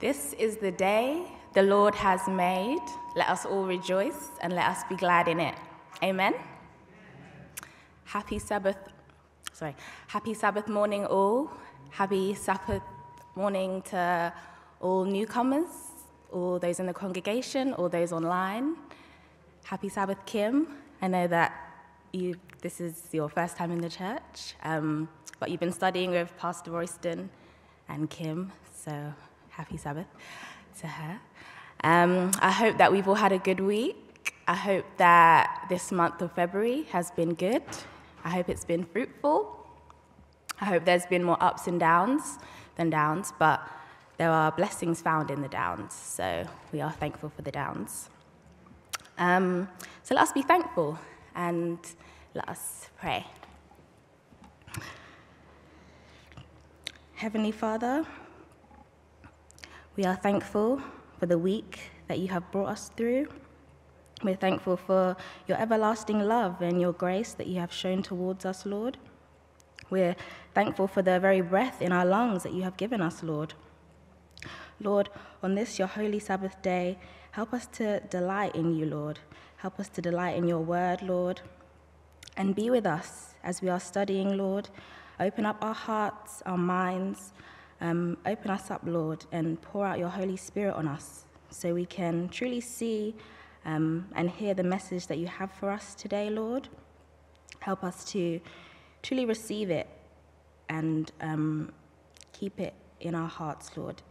This is the day the Lord has made. Let us all rejoice and let us be glad in it. Amen. Happy Sabbath. Sorry. Happy Sabbath morning, all. Happy Sabbath morning to all newcomers, all those in the congregation, all those online. Happy Sabbath, Kim. I know that you, this is your first time in the church, um, but you've been studying with Pastor Royston and Kim, so happy Sabbath to her. Um, I hope that we've all had a good week. I hope that this month of February has been good. I hope it's been fruitful. I hope there's been more ups and downs than downs, but there are blessings found in the downs, so we are thankful for the downs. Um, so let us be thankful and let us pray. Heavenly Father, we are thankful for the week that you have brought us through. We're thankful for your everlasting love and your grace that you have shown towards us, Lord. We're thankful for the very breath in our lungs that you have given us, Lord. Lord, on this your holy Sabbath day, help us to delight in you, Lord. Help us to delight in your word, Lord. And be with us as we are studying, Lord. Open up our hearts, our minds. Um, open us up, Lord, and pour out your Holy Spirit on us so we can truly see um, and hear the message that you have for us today, Lord. Help us to truly receive it and um, keep it in our hearts, Lord.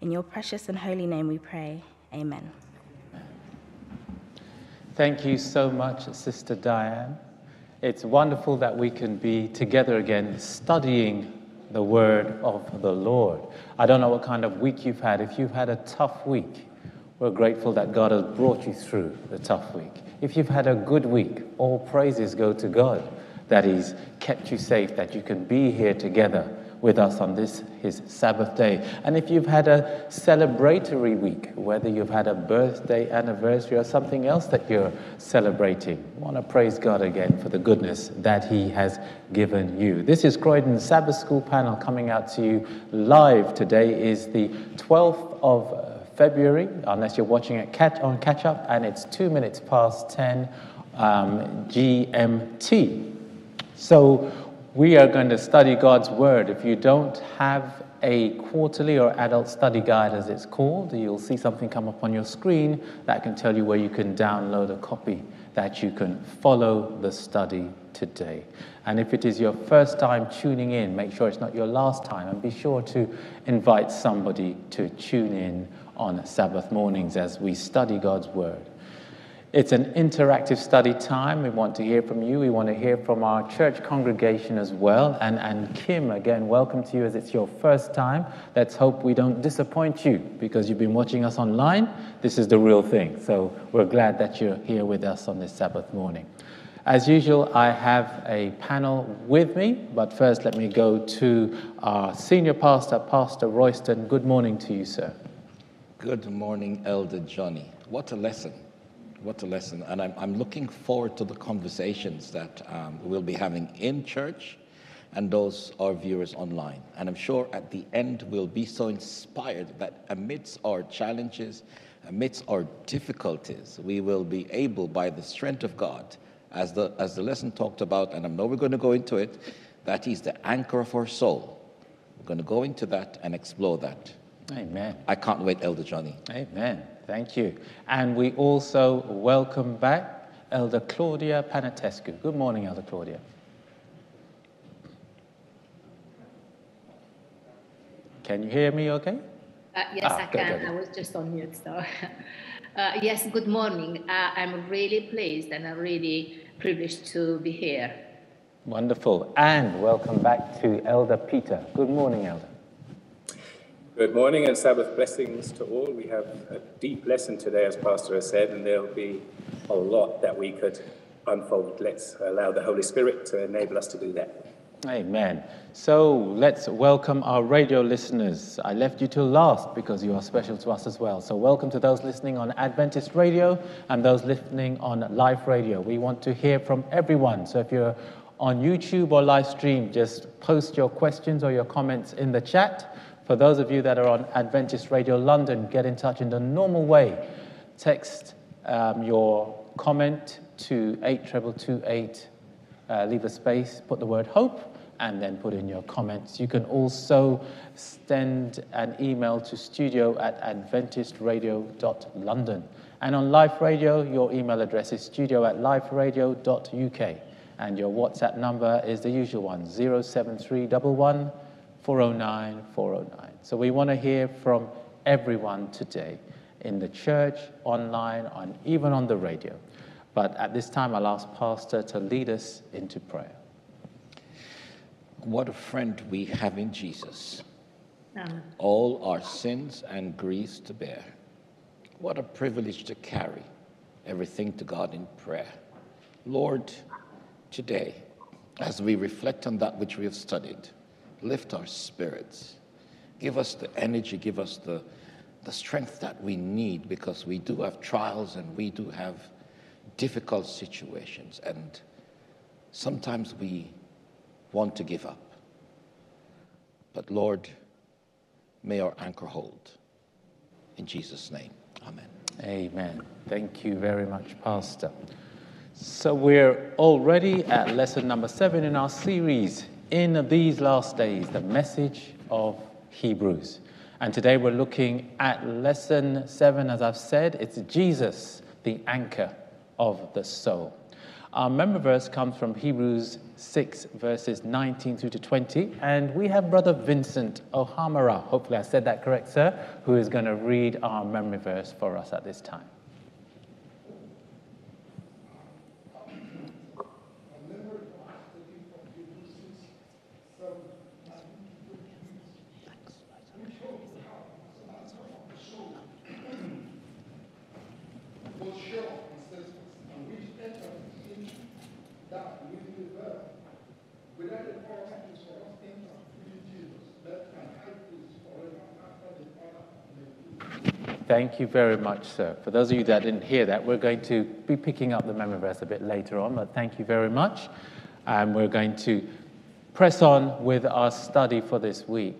In your precious and holy name we pray. Amen. Thank you so much, Sister Diane. It's wonderful that we can be together again studying the word of the Lord. I don't know what kind of week you've had. If you've had a tough week, we're grateful that God has brought you through the tough week. If you've had a good week, all praises go to God that He's kept you safe, that you can be here together with us on this, His Sabbath day. And if you've had a celebratory week, whether you've had a birthday anniversary or something else that you're celebrating, I want to praise God again for the goodness that He has given you. This is Croydon Sabbath School panel coming out to you live. Today is the 12th of February, unless you're watching it catch, on catch up, and it's two minutes past 10 um, GMT. So we are going to study God's Word. If you don't have a quarterly or adult study guide, as it's called, you'll see something come up on your screen that can tell you where you can download a copy that you can follow the study today. And if it is your first time tuning in, make sure it's not your last time and be sure to invite somebody to tune in on Sabbath mornings as we study God's Word. It's an interactive study time. We want to hear from you. We want to hear from our church congregation as well. And, and Kim, again, welcome to you as it's your first time. Let's hope we don't disappoint you because you've been watching us online. This is the real thing. So we're glad that you're here with us on this Sabbath morning. As usual, I have a panel with me, but first let me go to our senior pastor, Pastor Royston. Good morning to you, sir. Good morning, Elder Johnny. What a lesson. What a lesson. And I'm, I'm looking forward to the conversations that um, we'll be having in church and those our viewers online. And I'm sure at the end we'll be so inspired that amidst our challenges, amidst our difficulties, we will be able, by the strength of God, as the, as the lesson talked about, and I know we're going to go into it, that is the anchor of our soul. We're going to go into that and explore that. Amen. I can't wait, Elder Johnny. Amen. Thank you. And we also welcome back Elder Claudia Panatescu. Good morning, Elder Claudia. Can you hear me okay? Uh, yes, ah, I can. I was just on mute, so. Uh, yes, good morning. Uh, I'm really pleased and I'm really privileged to be here. Wonderful. And welcome back to Elder Peter. Good morning, Elder. Good morning and Sabbath blessings to all. We have a deep lesson today, as Pastor has said, and there'll be a lot that we could unfold. Let's allow the Holy Spirit to enable us to do that. Amen. So let's welcome our radio listeners. I left you till last because you are special to us as well. So welcome to those listening on Adventist radio and those listening on Life Radio. We want to hear from everyone. So if you're on YouTube or live stream, just post your questions or your comments in the chat For those of you that are on Adventist Radio London, get in touch in the normal way. Text um, your comment to 8228, uh, leave a space, put the word hope, and then put in your comments. You can also send an email to studio at adventistradio.london. And on Life Radio, your email address is studio at liferadio.uk. And your WhatsApp number is the usual one 07311 409 409. So we want to hear from everyone today in the church, online, and even on the radio. But at this time, I'll ask Pastor to lead us into prayer. What a friend we have in Jesus. All our sins and griefs to bear. What a privilege to carry everything to God in prayer. Lord, today, as we reflect on that which we have studied, lift our spirits. Give us the energy, give us the, the strength that we need because we do have trials and we do have difficult situations. And sometimes we want to give up. But Lord, may our anchor hold. In Jesus' name, amen. Amen. Thank you very much, Pastor. So we're already at lesson number seven in our series, In These Last Days, the message of Hebrews. And today we're looking at lesson seven, as I've said, it's Jesus, the anchor of the soul. Our memory verse comes from Hebrews 6, verses 19 through to 20. And we have Brother Vincent Ohamara, hopefully I said that correct, sir, who is going to read our memory verse for us at this time. Thank you very much, sir. For those of you that didn't hear that, we're going to be picking up the memory verse a bit later on, but thank you very much. And we're going to press on with our study for this week.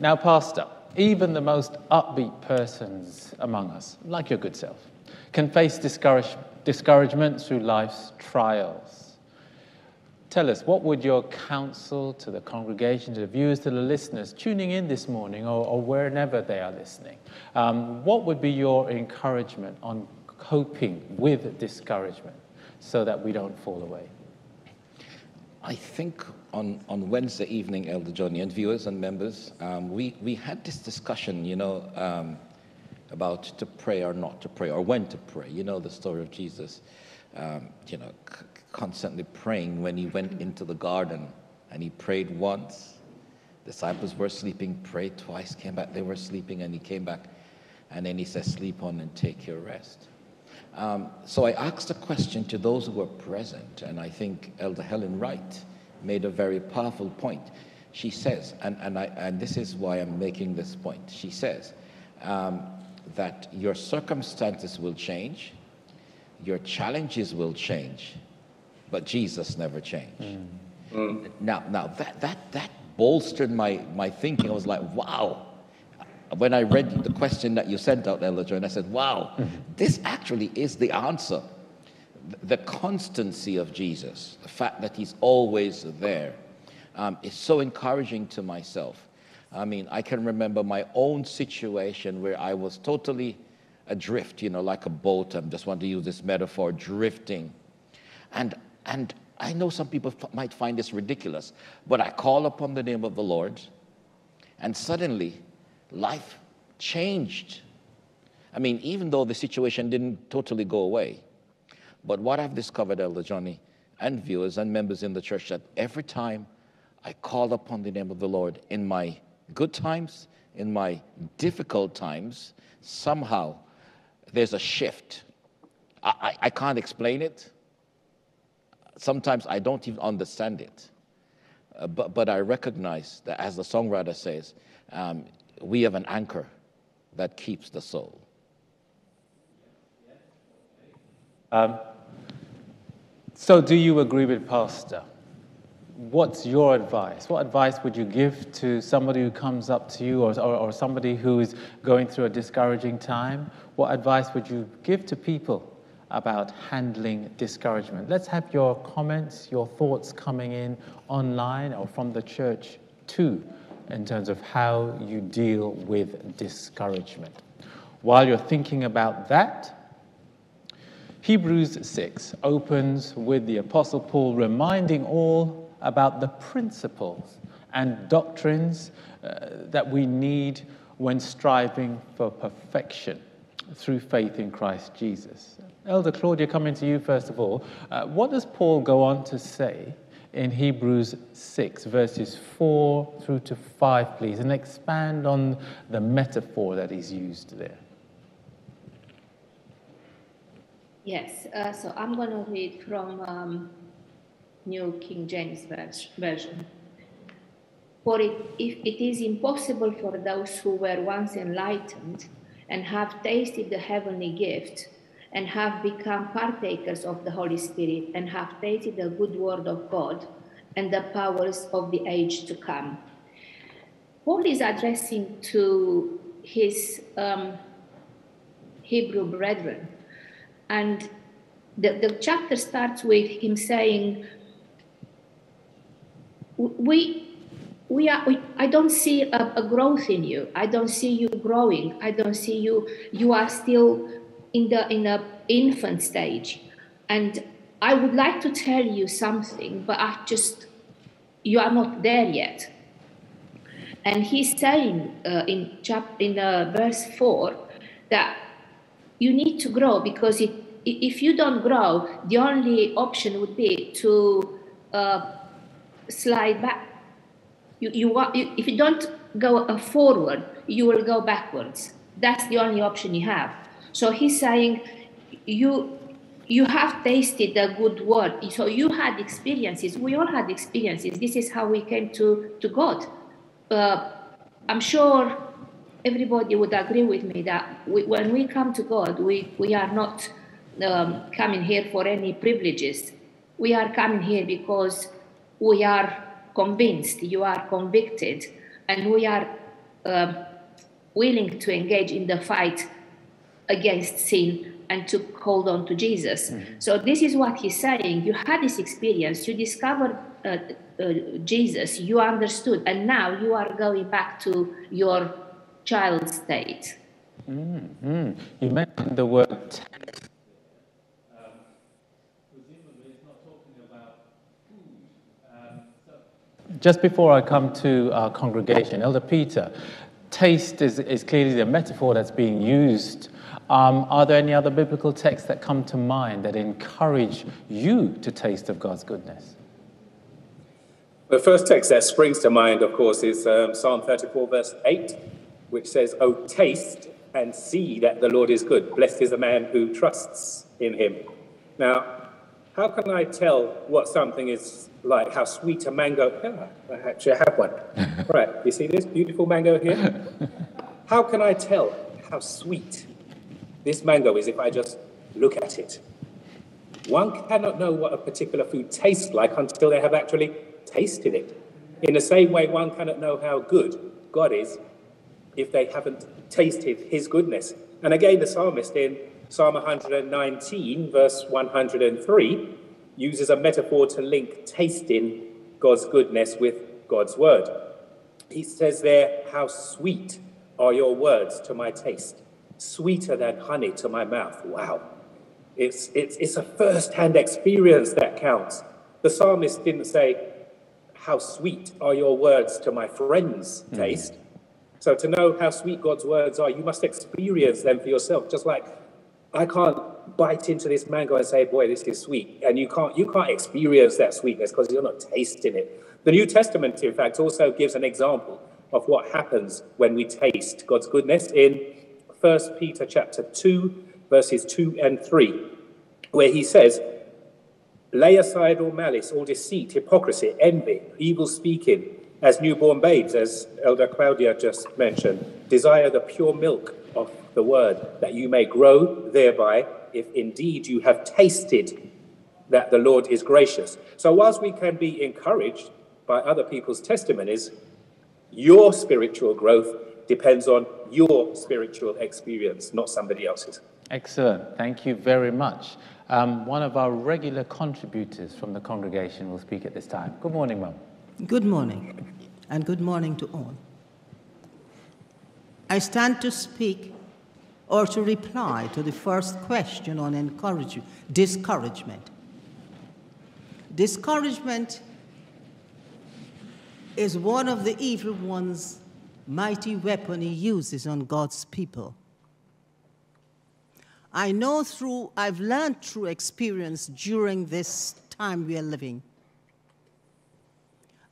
Now, Pastor, even the most upbeat persons among us, like your good self, can face discourage, discouragement through life's trials. Tell us, what would your counsel to the congregation, to the viewers, to the listeners tuning in this morning or, or wherever they are listening? Um, what would be your encouragement on coping with discouragement so that we don't fall away? I think on, on Wednesday evening, Elder Johnny, and viewers and members, um, we, we had this discussion, you know, um, about to pray or not to pray, or when to pray. You know the story of Jesus, um, you know, constantly praying when he went into the garden and he prayed once. Disciples were sleeping, prayed twice, came back, they were sleeping, and he came back. And then he said, Sleep on and take your rest. Um, so I asked a question to those who were present, and I think Elder Helen Wright made a very powerful point. She says, and, and, I, and this is why I'm making this point, she says um, that your circumstances will change, your challenges will change, but Jesus never changed. Mm. Mm. Now, now that, that, that bolstered my, my thinking. I was like, wow. When I read the question that you sent out, Elder and I said, wow, mm-hmm. this actually is the answer. The constancy of Jesus, the fact that he's always there, um, is so encouraging to myself. I mean, I can remember my own situation where I was totally adrift, you know, like a boat. I just want to use this metaphor, drifting. And and I know some people might find this ridiculous, but I call upon the name of the Lord, and suddenly life changed. I mean, even though the situation didn't totally go away, but what I've discovered, Elder Johnny, and viewers and members in the church, that every time I call upon the name of the Lord in my good times, in my difficult times, somehow there's a shift. I, I, I can't explain it sometimes I don't even understand it. Uh, but, but I recognize that, as the songwriter says, um, we have an anchor that keeps the soul. Um, so, do you agree with Pastor what's your advice? What advice would you give to somebody who comes up to you or, or, or somebody who is going through a discouraging time? What advice would you give to people about handling discouragement? Let's have your comments, your thoughts coming in online or from the church too, in terms of how you deal with discouragement. While you're thinking about that, Hebrews 6 opens with the Apostle Paul reminding all about the principles and doctrines uh, that we need when striving for perfection through faith in Christ Jesus. Elder Claudia, coming to you first of all, uh, what does Paul go on to say in Hebrews 6, verses 4 through to 5, please, and expand on the metaphor that is used there? Yes, uh, so I'm going to read from um, New King James Version. For it, if it is impossible for those who were once enlightened and have tasted the heavenly gift and have become partakers of the Holy Spirit and have tasted the good word of God and the powers of the age to come. Paul is addressing to his um, Hebrew brethren and the, the chapter starts with him saying, we, we are, we, I don't see a, a growth in you. I don't see you growing. I don't see you, you are still in the, in the infant stage. And I would like to tell you something, but I just, you are not there yet. And he's saying uh, in, chap- in uh, verse 4 that you need to grow because it, if you don't grow, the only option would be to uh, slide back. You, you, you, if you don't go uh, forward, you will go backwards. That's the only option you have. So he's saying, you you have tasted the good word. So you had experiences. We all had experiences. This is how we came to to God. Uh, I'm sure everybody would agree with me that we, when we come to God, we, we are not um, coming here for any privileges. We are coming here because we are convinced, you are convicted, and we are uh, willing to engage in the fight against sin and to hold on to Jesus. Mm-hmm. So, this is what he's saying. You had this experience, you discovered uh, uh, Jesus, you understood, and now you are going back to your child state. Mm-hmm. You mentioned the word um, um, just before I come to our congregation, Elder Peter, taste is, is clearly the metaphor that's being used. Um, are there any other biblical texts that come to mind that encourage you to taste of God's goodness? The first text that springs to mind, of course, is um, Psalm 34, verse 8 which says, Oh, taste and see that the Lord is good. Blessed is the man who trusts in him. Now, how can I tell what something is like? How sweet a mango? Yeah, I actually have one. right, you see this beautiful mango here? How can I tell how sweet this mango is if I just look at it? One cannot know what a particular food tastes like until they have actually tasted it. In the same way, one cannot know how good God is if they haven't tasted his goodness. And again, the psalmist in Psalm 119, verse 103, uses a metaphor to link tasting God's goodness with God's word. He says there, How sweet are your words to my taste, sweeter than honey to my mouth. Wow. It's, it's, it's a first hand experience that counts. The psalmist didn't say, How sweet are your words to my friend's mm. taste. So to know how sweet God's words are, you must experience them for yourself. Just like I can't bite into this mango and say, boy, this is sweet. And you can't you can't experience that sweetness because you're not tasting it. The New Testament, in fact, also gives an example of what happens when we taste God's goodness in 1 Peter chapter 2, verses 2 and 3, where he says, Lay aside all malice, all deceit, hypocrisy, envy, evil speaking as newborn babes, as Elder Claudia just mentioned, desire the pure milk of the word, that you may grow thereby, if indeed you have tasted that the Lord is gracious. So, whilst we can be encouraged by other people's testimonies, your spiritual growth depends on your spiritual experience, not somebody else's. Excellent. Thank you very much. Um, one of our regular contributors from the congregation will speak at this time. Good morning, Mum. Good morning, and good morning to all. I stand to speak or to reply to the first question on encouragement, discouragement. Discouragement is one of the evil one's mighty weapon he uses on God's people. I know through, I've learned through experience during this time we are living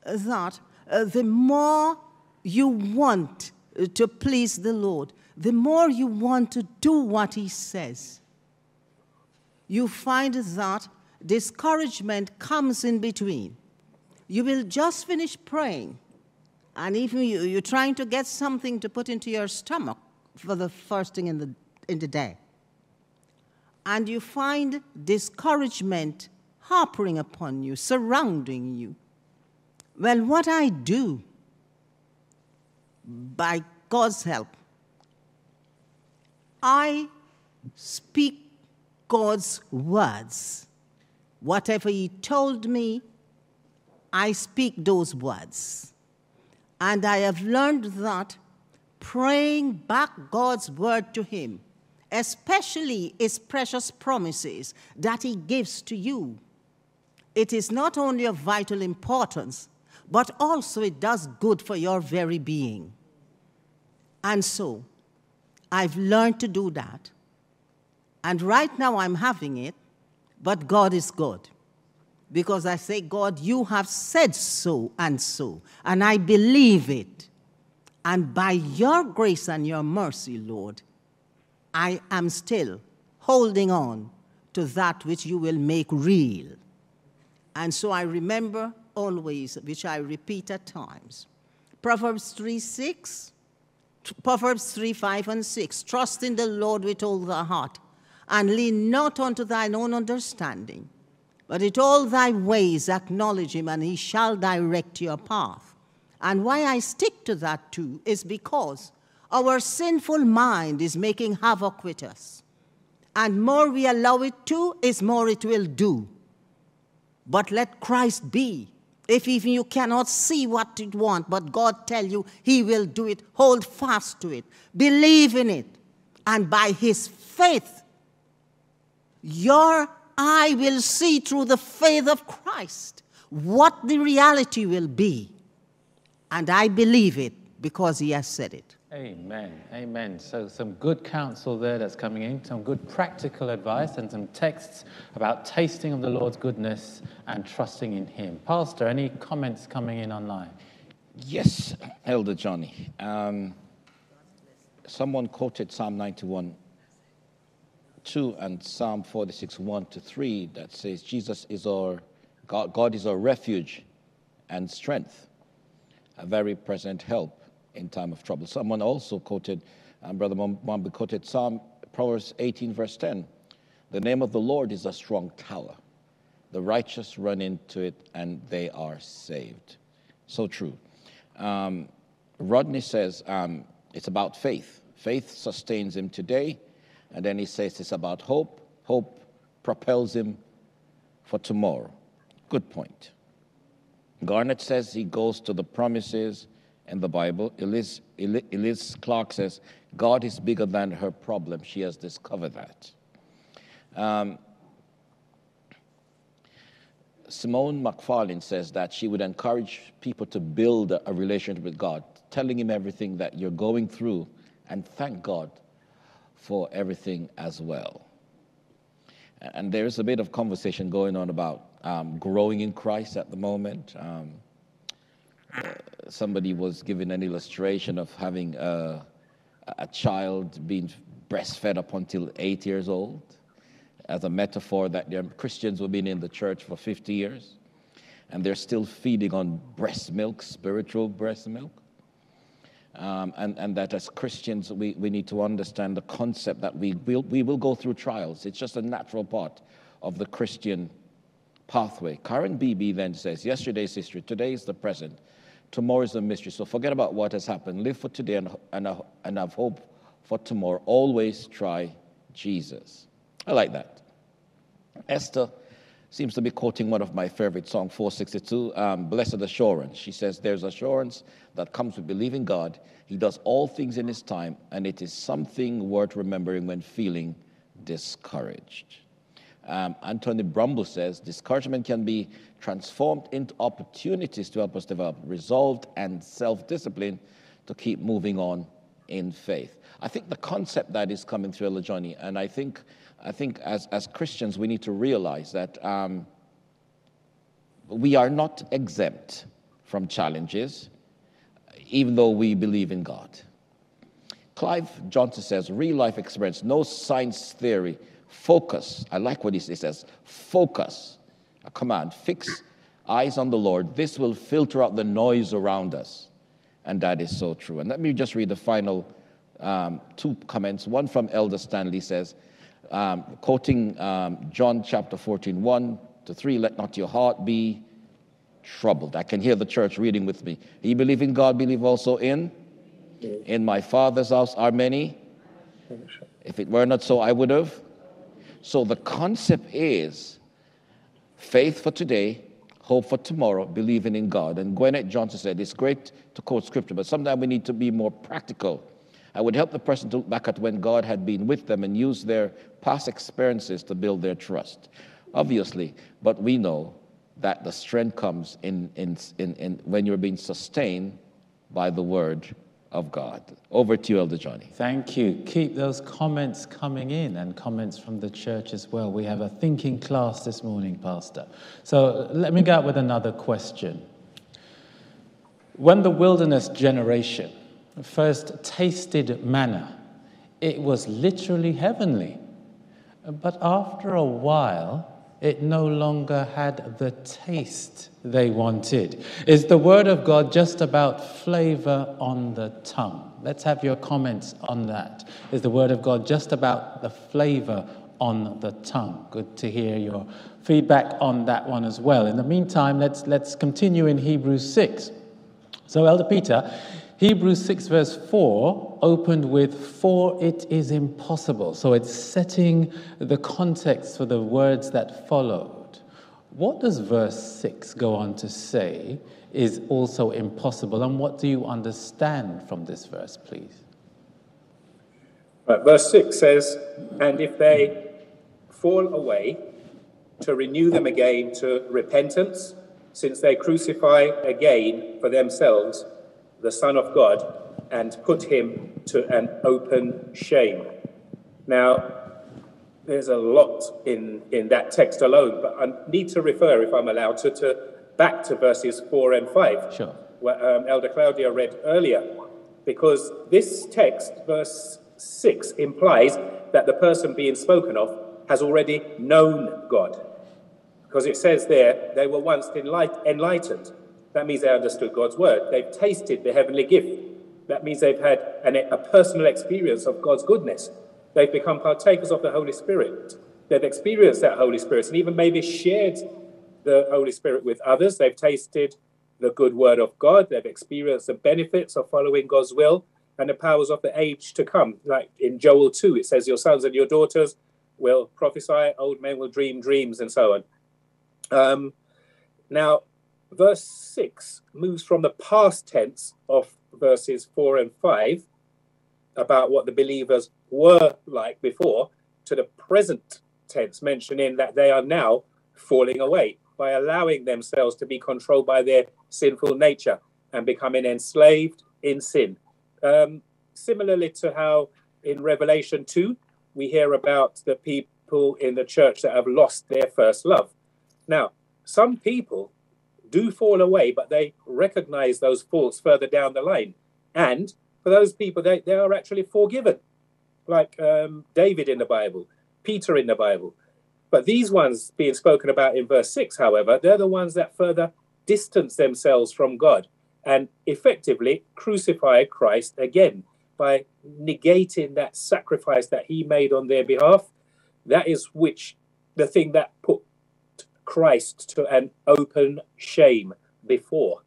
that uh, the more you want to please the Lord, the more you want to do what He says, you find that discouragement comes in between. You will just finish praying, and even you, you're trying to get something to put into your stomach for the first thing in the, in the day. And you find discouragement harping upon you, surrounding you. Well, what I do by God's help, I speak God's words. Whatever He told me, I speak those words. And I have learned that praying back God's word to Him, especially His precious promises that He gives to you, it is not only of vital importance, but also it does good for your very being. And so, I've learned to do that. And right now I'm having it, but God is good. Because I say, God, you have said so and so, and I believe it. And by your grace and your mercy, Lord, I am still holding on to that which you will make real. And so I remember always, which I repeat at times. Proverbs 3 6, Proverbs 3 5 and 6. Trust in the Lord with all thy heart, and lean not unto thine own understanding, but in all thy ways acknowledge him, and he shall direct your path. And why I stick to that too is because our sinful mind is making havoc with us. And more we allow it to, is more it will do. But let Christ be if even you cannot see what you want, but God tell you he will do it, hold fast to it. Believe in it. And by his faith, your eye will see through the faith of Christ what the reality will be. And I believe it because he has said it. Amen. Amen. So, some good counsel there that's coming in, some good practical advice, and some texts about tasting of the Lord's goodness and trusting in Him. Pastor, any comments coming in online? Yes, Elder Johnny. Um, someone quoted Psalm 91 2 and Psalm 46 1 to 3 that says, Jesus is our, God, God is our refuge and strength, a very present help in time of trouble. Someone also quoted, um, Brother Mambi quoted Psalm, Proverbs 18, verse 10. The name of the Lord is a strong tower. The righteous run into it and they are saved. So true. Um, Rodney says um, it's about faith. Faith sustains him today. And then he says it's about hope. Hope propels him for tomorrow. Good point. Garnett says he goes to the promises in the Bible. Elise, Elise Clark says, God is bigger than her problem. She has discovered that. Um, Simone McFarlane says that she would encourage people to build a relationship with God, telling him everything that you're going through, and thank God for everything as well. And there's a bit of conversation going on about um, growing in Christ at the moment. Um, somebody was giving an illustration of having a, a child being breastfed up until eight years old as a metaphor that Christians have been in the church for 50 years and they're still feeding on breast milk, spiritual breast milk. Um, and, and that as Christians, we, we need to understand the concept that we will, we will go through trials. It's just a natural part of the Christian pathway. Karen BB then says, Yesterday's history, today is the present, tomorrow is the mystery. So forget about what has happened. Live for today and, and, and have hope for tomorrow. Always try Jesus. I like that. Esther seems to be quoting one of my favorite songs, 462, um, Blessed Assurance. She says, There's assurance that comes with believing God. He does all things in His time, and it is something worth remembering when feeling discouraged. Um, Anthony Brumble says, Discouragement can be transformed into opportunities to help us develop resolve and self discipline to keep moving on in faith. I think the concept that is coming through Johnny, and I think I think as, as Christians, we need to realize that um, we are not exempt from challenges, even though we believe in God. Clive Johnson says, real life experience, no science theory, focus. I like what he says focus, a command, fix eyes on the Lord. This will filter out the noise around us. And that is so true. And let me just read the final um, two comments. One from Elder Stanley says, um, quoting um, John chapter 14, 1 to 3, let not your heart be troubled. I can hear the church reading with me. You believe in God, believe also in? In my Father's house are many. If it were not so, I would have. So the concept is faith for today, hope for tomorrow, believing in God. And Gwyneth Johnson said it's great to quote scripture, but sometimes we need to be more practical I would help the person to look back at when God had been with them and use their past experiences to build their trust. Obviously, but we know that the strength comes in, in, in, in when you're being sustained by the word of God. Over to you, Elder Johnny. Thank you. Keep those comments coming in and comments from the church as well. We have a thinking class this morning, Pastor. So let me go out with another question. When the wilderness generation first tasted manna, it was literally heavenly. But after a while, it no longer had the taste they wanted. Is the Word of God just about flavor on the tongue? Let's have your comments on that. Is the Word of God just about the flavor on the tongue? Good to hear your feedback on that one as well. In the meantime, let's, let's continue in Hebrews 6. So, Elder Peter, Hebrews 6, verse 4, opened with, For it is impossible. So it's setting the context for the words that followed. What does verse 6 go on to say is also impossible? And what do you understand from this verse, please? Right, verse 6 says, And if they fall away, to renew them again to repentance, since they crucify again for themselves the Son of God and put him to an open shame. Now, there's a lot in, in that text alone, but I need to refer, if I'm allowed to, to back to verses 4 and 5, sure. where um, Elder Claudia read earlier, because this text, verse 6, implies that the person being spoken of has already known God. Because it says there, they were once enlightened. That means they understood God's word. They've tasted the heavenly gift. That means they've had an, a personal experience of God's goodness. They've become partakers of the Holy Spirit. They've experienced that Holy Spirit and even maybe shared the Holy Spirit with others. They've tasted the good word of God. They've experienced the benefits of following God's will and the powers of the age to come. Like in Joel 2, it says, Your sons and your daughters will prophesy, old men will dream dreams, and so on. Um, now, verse 6 moves from the past tense of verses 4 and 5 about what the believers were like before to the present tense, mentioning that they are now falling away by allowing themselves to be controlled by their sinful nature and becoming enslaved in sin. Um, similarly to how in Revelation 2, we hear about the people in the church that have lost their first love. Now, some people do fall away, but they recognize those faults further down the line. And for those people, they, they are actually forgiven, like um, David in the Bible, Peter in the Bible. But these ones being spoken about in verse 6, however, they're the ones that further distance themselves from God and effectively crucify Christ again by negating that sacrifice that he made on their behalf. That is which the thing that put Christ to an open shame before.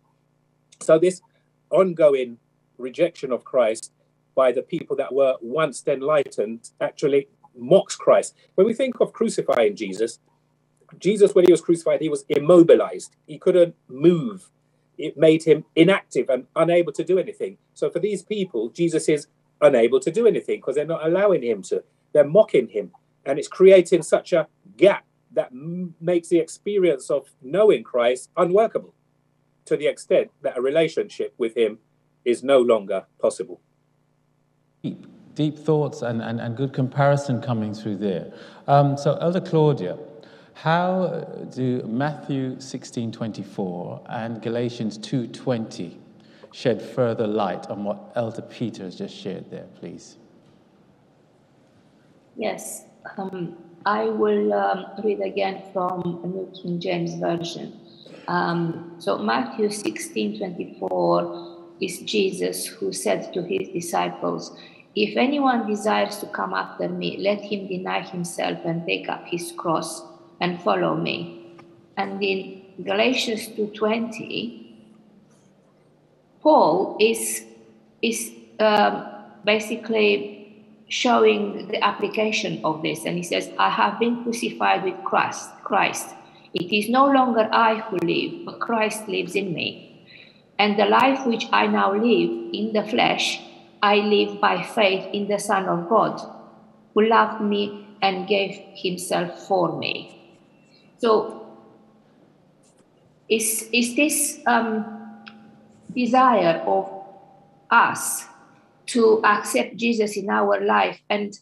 So, this ongoing rejection of Christ by the people that were once enlightened actually mocks Christ. When we think of crucifying Jesus, Jesus, when he was crucified, he was immobilized. He couldn't move. It made him inactive and unable to do anything. So for these people, Jesus is unable to do anything because they're not allowing him to. They're mocking him. And it's creating such a gap that m- makes the experience of knowing Christ unworkable to the extent that a relationship with him is no longer possible. Deep, deep thoughts and, and, and good comparison coming through there. Um, so, Elder Claudia, how do Matthew 16:24 and Galatians 2:20 shed further light on what Elder Peter has just shared there, please? Yes, um, I will um, read again from New King James Version. Um, so Matthew 16:24 is Jesus who said to his disciples, "If anyone desires to come after me, let him deny himself and take up his cross and follow me." And in Galatians 2:20, Paul is is um, basically showing the application of this, and he says, "I have been crucified with Christ. Christ." It is no longer I who live, but Christ lives in me. And the life which I now live in the flesh, I live by faith in the Son of God, who loved me and gave himself for me. So, is, is this um, desire of us to accept Jesus in our life and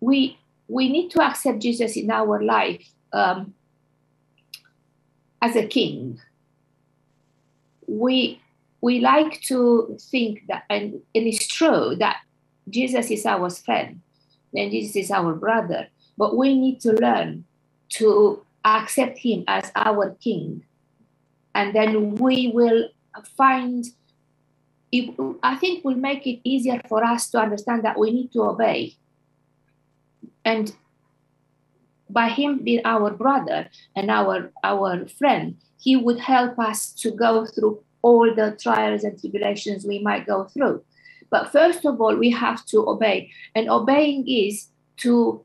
we we need to accept Jesus in our life um, as a king. We we like to think that, and, and it's true that Jesus is our friend, and Jesus is our brother. But we need to learn to accept Him as our King, and then we will find. It, I think will make it easier for us to understand that we need to obey. And by him being our brother and our our friend he would help us to go through all the trials and tribulations we might go through. But first of all we have to obey. And obeying is to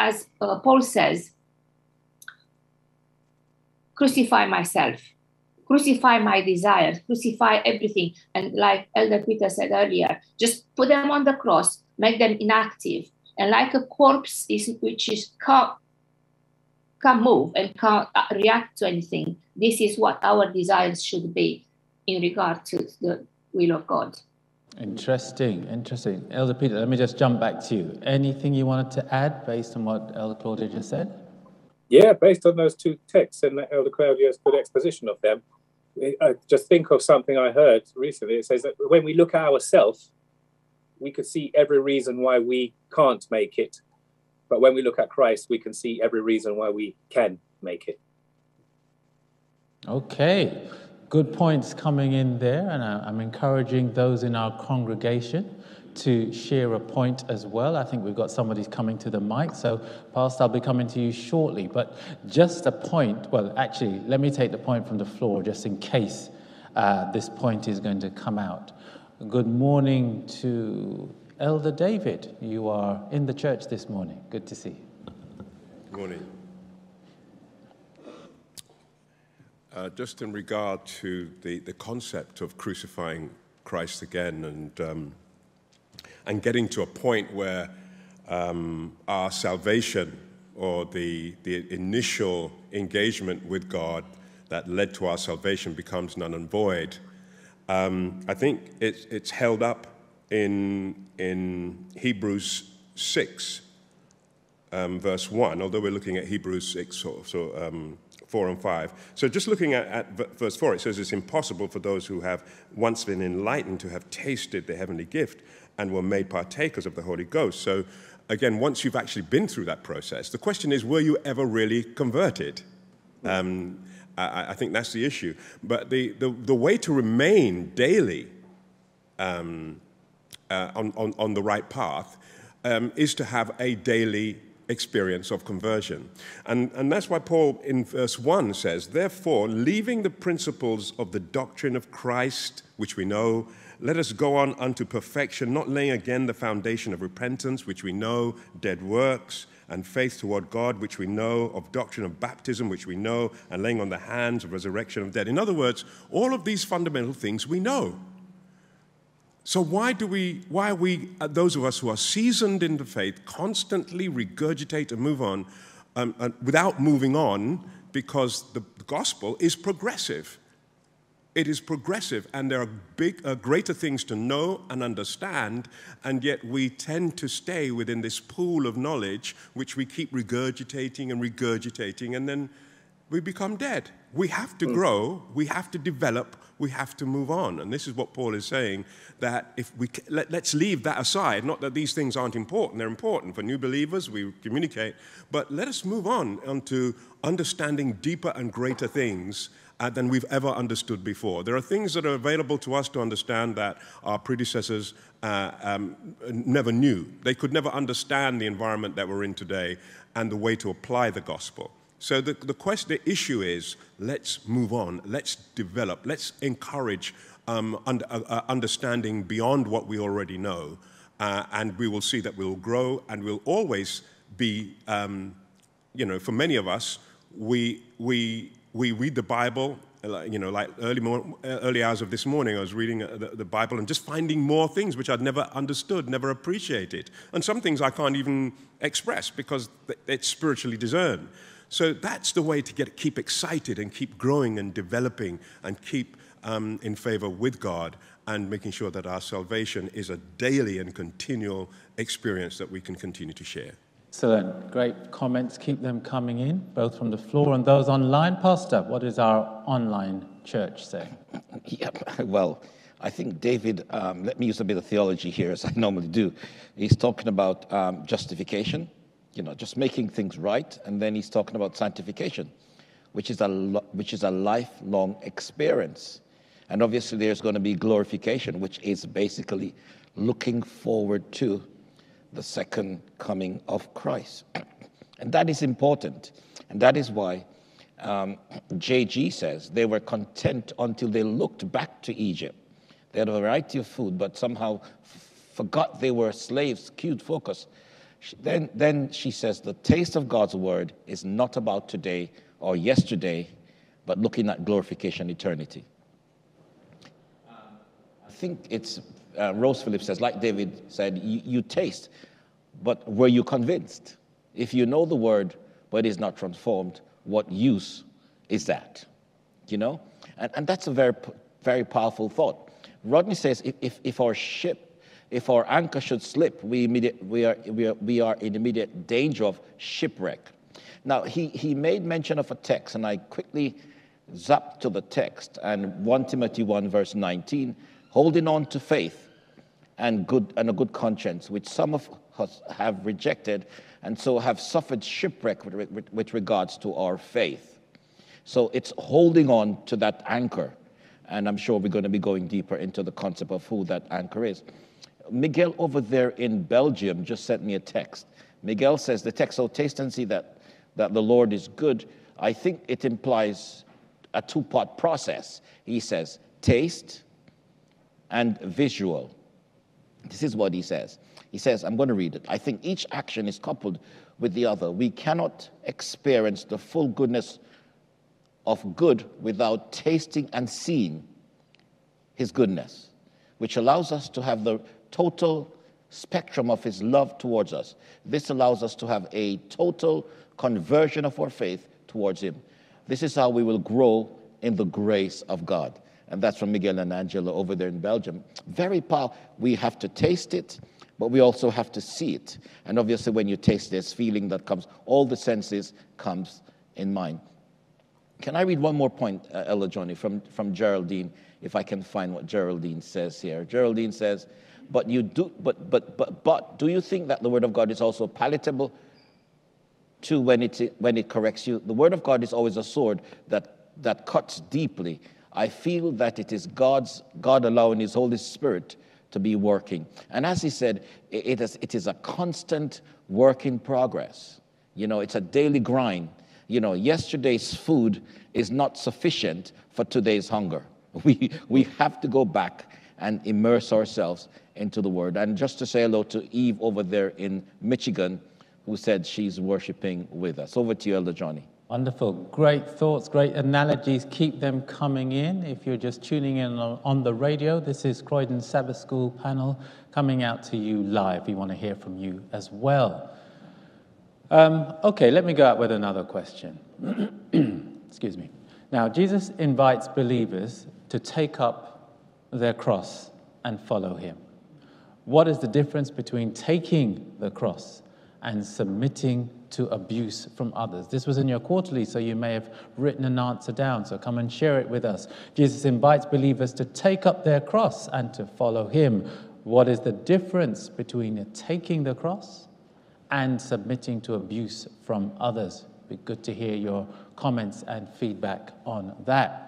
as uh, paul says crucify myself crucify my desires crucify everything and like elder peter said earlier just put them on the cross make them inactive and like a corpse is which is can't can't move and can't uh, react to anything. This is what our desires should be in regard to the will of God. Interesting, interesting. Elder Peter, let me just jump back to you. Anything you wanted to add based on what Elder Claudia just said? Yeah, based on those two texts and Elder Claudia's good exposition of them, I just think of something I heard recently. It says that when we look at ourselves, we could see every reason why we can't make it. But when we look at Christ, we can see every reason why we can make it. Okay, good points coming in there, and I'm encouraging those in our congregation to share a point as well. I think we've got somebody coming to the mic, so Pastor, I'll be coming to you shortly. But just a point, well, actually, let me take the point from the floor just in case uh, this point is going to come out. Good morning to Elder David. You are in the church this morning. Good to see you. Good morning. Uh, just in regard to the, the concept of crucifying Christ again and, um, and getting to a point where um, our salvation or the, the initial engagement with God that led to our salvation becomes none and void. Um, I think it's, it's held up in, in Hebrews 6, um, verse 1, although we're looking at Hebrews 6, so, so um, 4 and 5. So just looking at, at verse 4, it says it's impossible for those who have once been enlightened to have tasted the heavenly gift and were made partakers of the Holy Ghost. So again, once you've actually been through that process, the question is, were you ever really converted? Um, I, I think that's the issue. But the, the, the way to remain daily um, uh, on, on, on the right path um, is to have a daily experience of conversion. And, and that's why Paul in verse 1 says, Therefore, leaving the principles of the doctrine of Christ, which we know, let us go on unto perfection, not laying again the foundation of repentance, which we know, dead works, and faith toward God, which we know, of doctrine of baptism, which we know, and laying on the hands of resurrection of dead. In other words, all of these fundamental things we know. So why do we, why are we, uh, those of us who are seasoned in the faith, constantly regurgitate and move on um, uh, without moving on? Because the gospel is progressive. It is progressive, and there are big, uh, greater things to know and understand, and yet we tend to stay within this pool of knowledge, which we keep regurgitating and regurgitating, and then we become dead. We have to grow, we have to develop, we have to move on. And this is what Paul is saying that if we let, us leave that aside, not that these things aren't important, they're important for new believers, we communicate, but let us move on onto understanding deeper and greater things than we've ever understood before. There are things that are available to us to understand that our predecessors uh, um, never knew. They could never understand the environment that we're in today and the way to apply the gospel. So the, the, question, the issue is let's move on, let's develop, let's encourage um, uh, uh, understanding beyond what we already know. Uh, and we will see that we'll grow and we'll always be, um, you know, for many of us, we, we, we read the Bible uh, you know, like early, early hours of this morning, I was reading uh, the, the, Bible and just finding more things which I'd never understood, never appreciated. And some things I can't even express because it's spiritually discerned. So that's the way to get, keep excited and keep growing and developing and keep um, in favor with God and making sure that our salvation is a daily and continual experience that we can continue to share. Excellent. Great comments. Keep them coming in, both from the floor and those online. Pastor, what is our online church saying? Yeah, well, I think David, um, let me use a bit of theology here, as I normally do. He's talking about um, justification you know, just making things right. And then he's talking about sanctification, which is a, which is a lifelong experience. And obviously, there's going to be glorification, which is basically looking forward to the second coming of Christ. And that is important. And that is why um, JG says they were content until they looked back to Egypt. They had a variety of food, but somehow forgot they were slaves, cued focus then, then she says, the taste of God's word is not about today or yesterday, but looking at glorification eternity. I think it's, uh, Rose Phillips says, like David said, you, taste, but were you convinced? If you know the word, but is not transformed, what use is that? You know? And, and that's a very, very powerful thought. Rodney says if, if, if our ship if our anchor should slip, we, we, are, we, are, we are in immediate danger of shipwreck. Now, he, he made mention of a text, and I quickly zapped to the text, and 1 Timothy 1, verse 19, holding on to faith and, good, and a good conscience, which some of us have rejected, and so have suffered shipwreck with, with, with regards to our faith. So it's holding on to that anchor, and I'm sure we're going to be going deeper into the concept of who that anchor is. Miguel over there in Belgium just sent me a text. Miguel says the text, so taste and see that, that the Lord is good. I think it implies a two part process. He says taste and visual. This is what he says. He says, I'm going to read it. I think each action is coupled with the other. We cannot experience the full goodness of good without tasting and seeing his goodness, which allows us to have the total spectrum of his love towards us. This allows us to have a total conversion of our faith towards him. This is how we will grow in the grace of God. And that's from Miguel and Angela over there in Belgium. Very powerful. We have to taste it, but we also have to see it. And obviously, when you taste this feeling that comes, all the senses comes in mind. Can I read one more point, uh, Elder Johnny, from, from Geraldine, if I can find what Geraldine says here? Geraldine says, but you do, but, but, but, but do you think that the word of God is also palatable to when it, when it corrects you? The word of God is always a sword that, that cuts deeply. I feel that it is God's, God allowing his Holy Spirit to be working. And as he said, it is, it is a constant work in progress. You know, it's a daily grind. You know, yesterday's food is not sufficient for today's hunger. We, we have to go back and immerse ourselves into the word. And just to say hello to Eve over there in Michigan, who said she's worshiping with us. Over to you, Elder Johnny. Wonderful. Great thoughts, great analogies. Keep them coming in. If you're just tuning in on, the radio, this is Croydon Sabbath School panel coming out to you live. We want to hear from you as well. Um, okay, let me go out with another question. Excuse me. Now, Jesus invites believers to take up their cross and follow him. What is the difference between taking the cross and submitting to abuse from others? This was in your quarterly, so you may have written an answer down, so come and share it with us. Jesus invites believers to take up their cross and to follow him. What is the difference between taking the cross and submitting to abuse from others? Be good to hear your comments and feedback on that.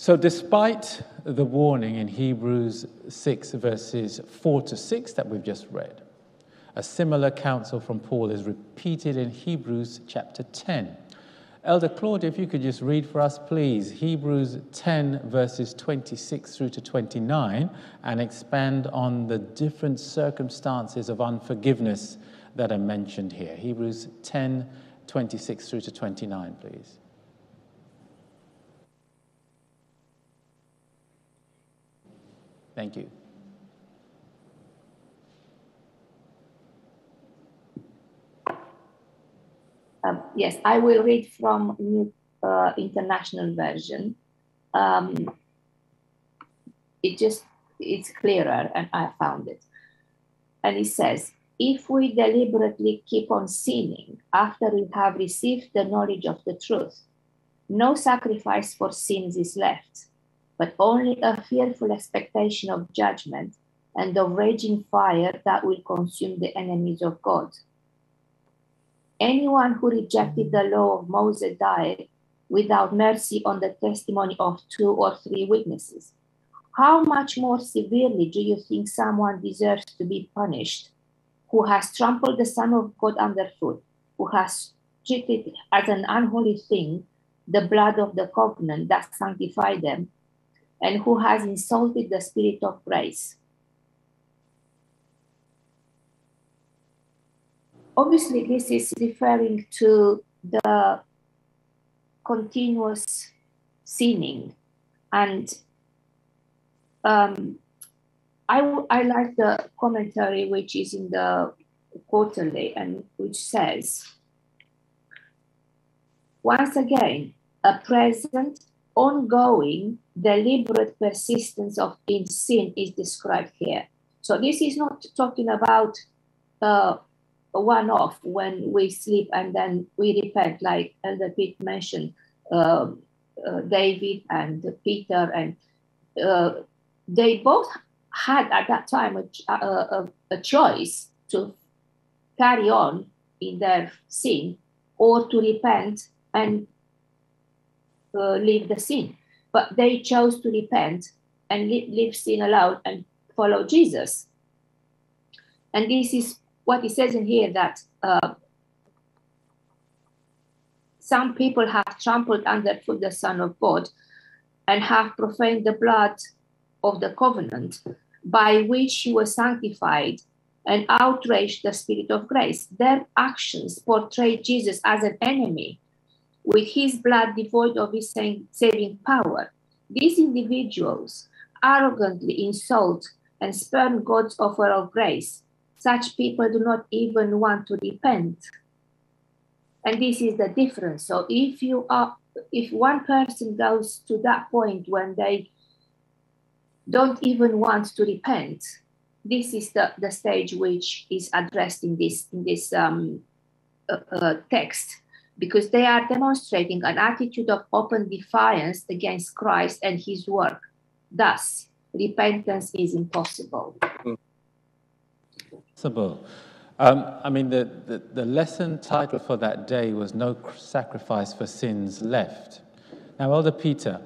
So, despite the warning in Hebrews 6, verses 4 to 6 that we've just read, a similar counsel from Paul is repeated in Hebrews chapter 10. Elder Claudia, if you could just read for us, please, Hebrews 10, verses 26 through to 29, and expand on the different circumstances of unforgiveness that are mentioned here. Hebrews 10, 26 through to 29, please. Thank you. Um, yes, I will read from New uh, International Version. Um, it just it's clearer, and I found it. And it says, if we deliberately keep on sinning after we have received the knowledge of the truth, no sacrifice for sins is left, but only a fearful expectation of judgment and of raging fire that will consume the enemies of God. Anyone who rejected the law of Moses died without mercy on the testimony of two or three witnesses. How much more severely do you think someone deserves to be punished who has trampled the Son of God underfoot, who has treated as an unholy thing the blood of the covenant that sanctified them, and who has insulted the Spirit of grace? Obviously this is referring to the continuous sinning. And um, I, I like the commentary which is in the quarterly and which says once again a present ongoing deliberate persistence of in sin is described here. So this is not talking about uh, one off when we sleep and then we repent, like Elder Pete mentioned, uh, uh, David and Peter, and uh, they both had at that time a, a, a, choice to carry on in their sin or to repent and uh, leave the sin. But they chose to repent and leave sin alone and follow Jesus. And this is what it says in here that uh, some people have trampled underfoot the Son of God and have profaned the blood of the covenant by which he was sanctified and outraged the Spirit of grace. Their actions portray Jesus as an enemy with his blood devoid of his saving power. These individuals arrogantly insult and spurn God's offer of grace such people do not even want to repent. And this is the difference. So if you are if one person goes to that point when they don't even want to repent, this is the, the stage which is addressed in this in this um, uh, uh, text because they are demonstrating an attitude of open defiance against Christ and his work. Thus, repentance is impossible. Mm. Possible. Um, I mean, the, the, the lesson title for that day was No Sacrifice for Sins Left. Now, Elder Peter,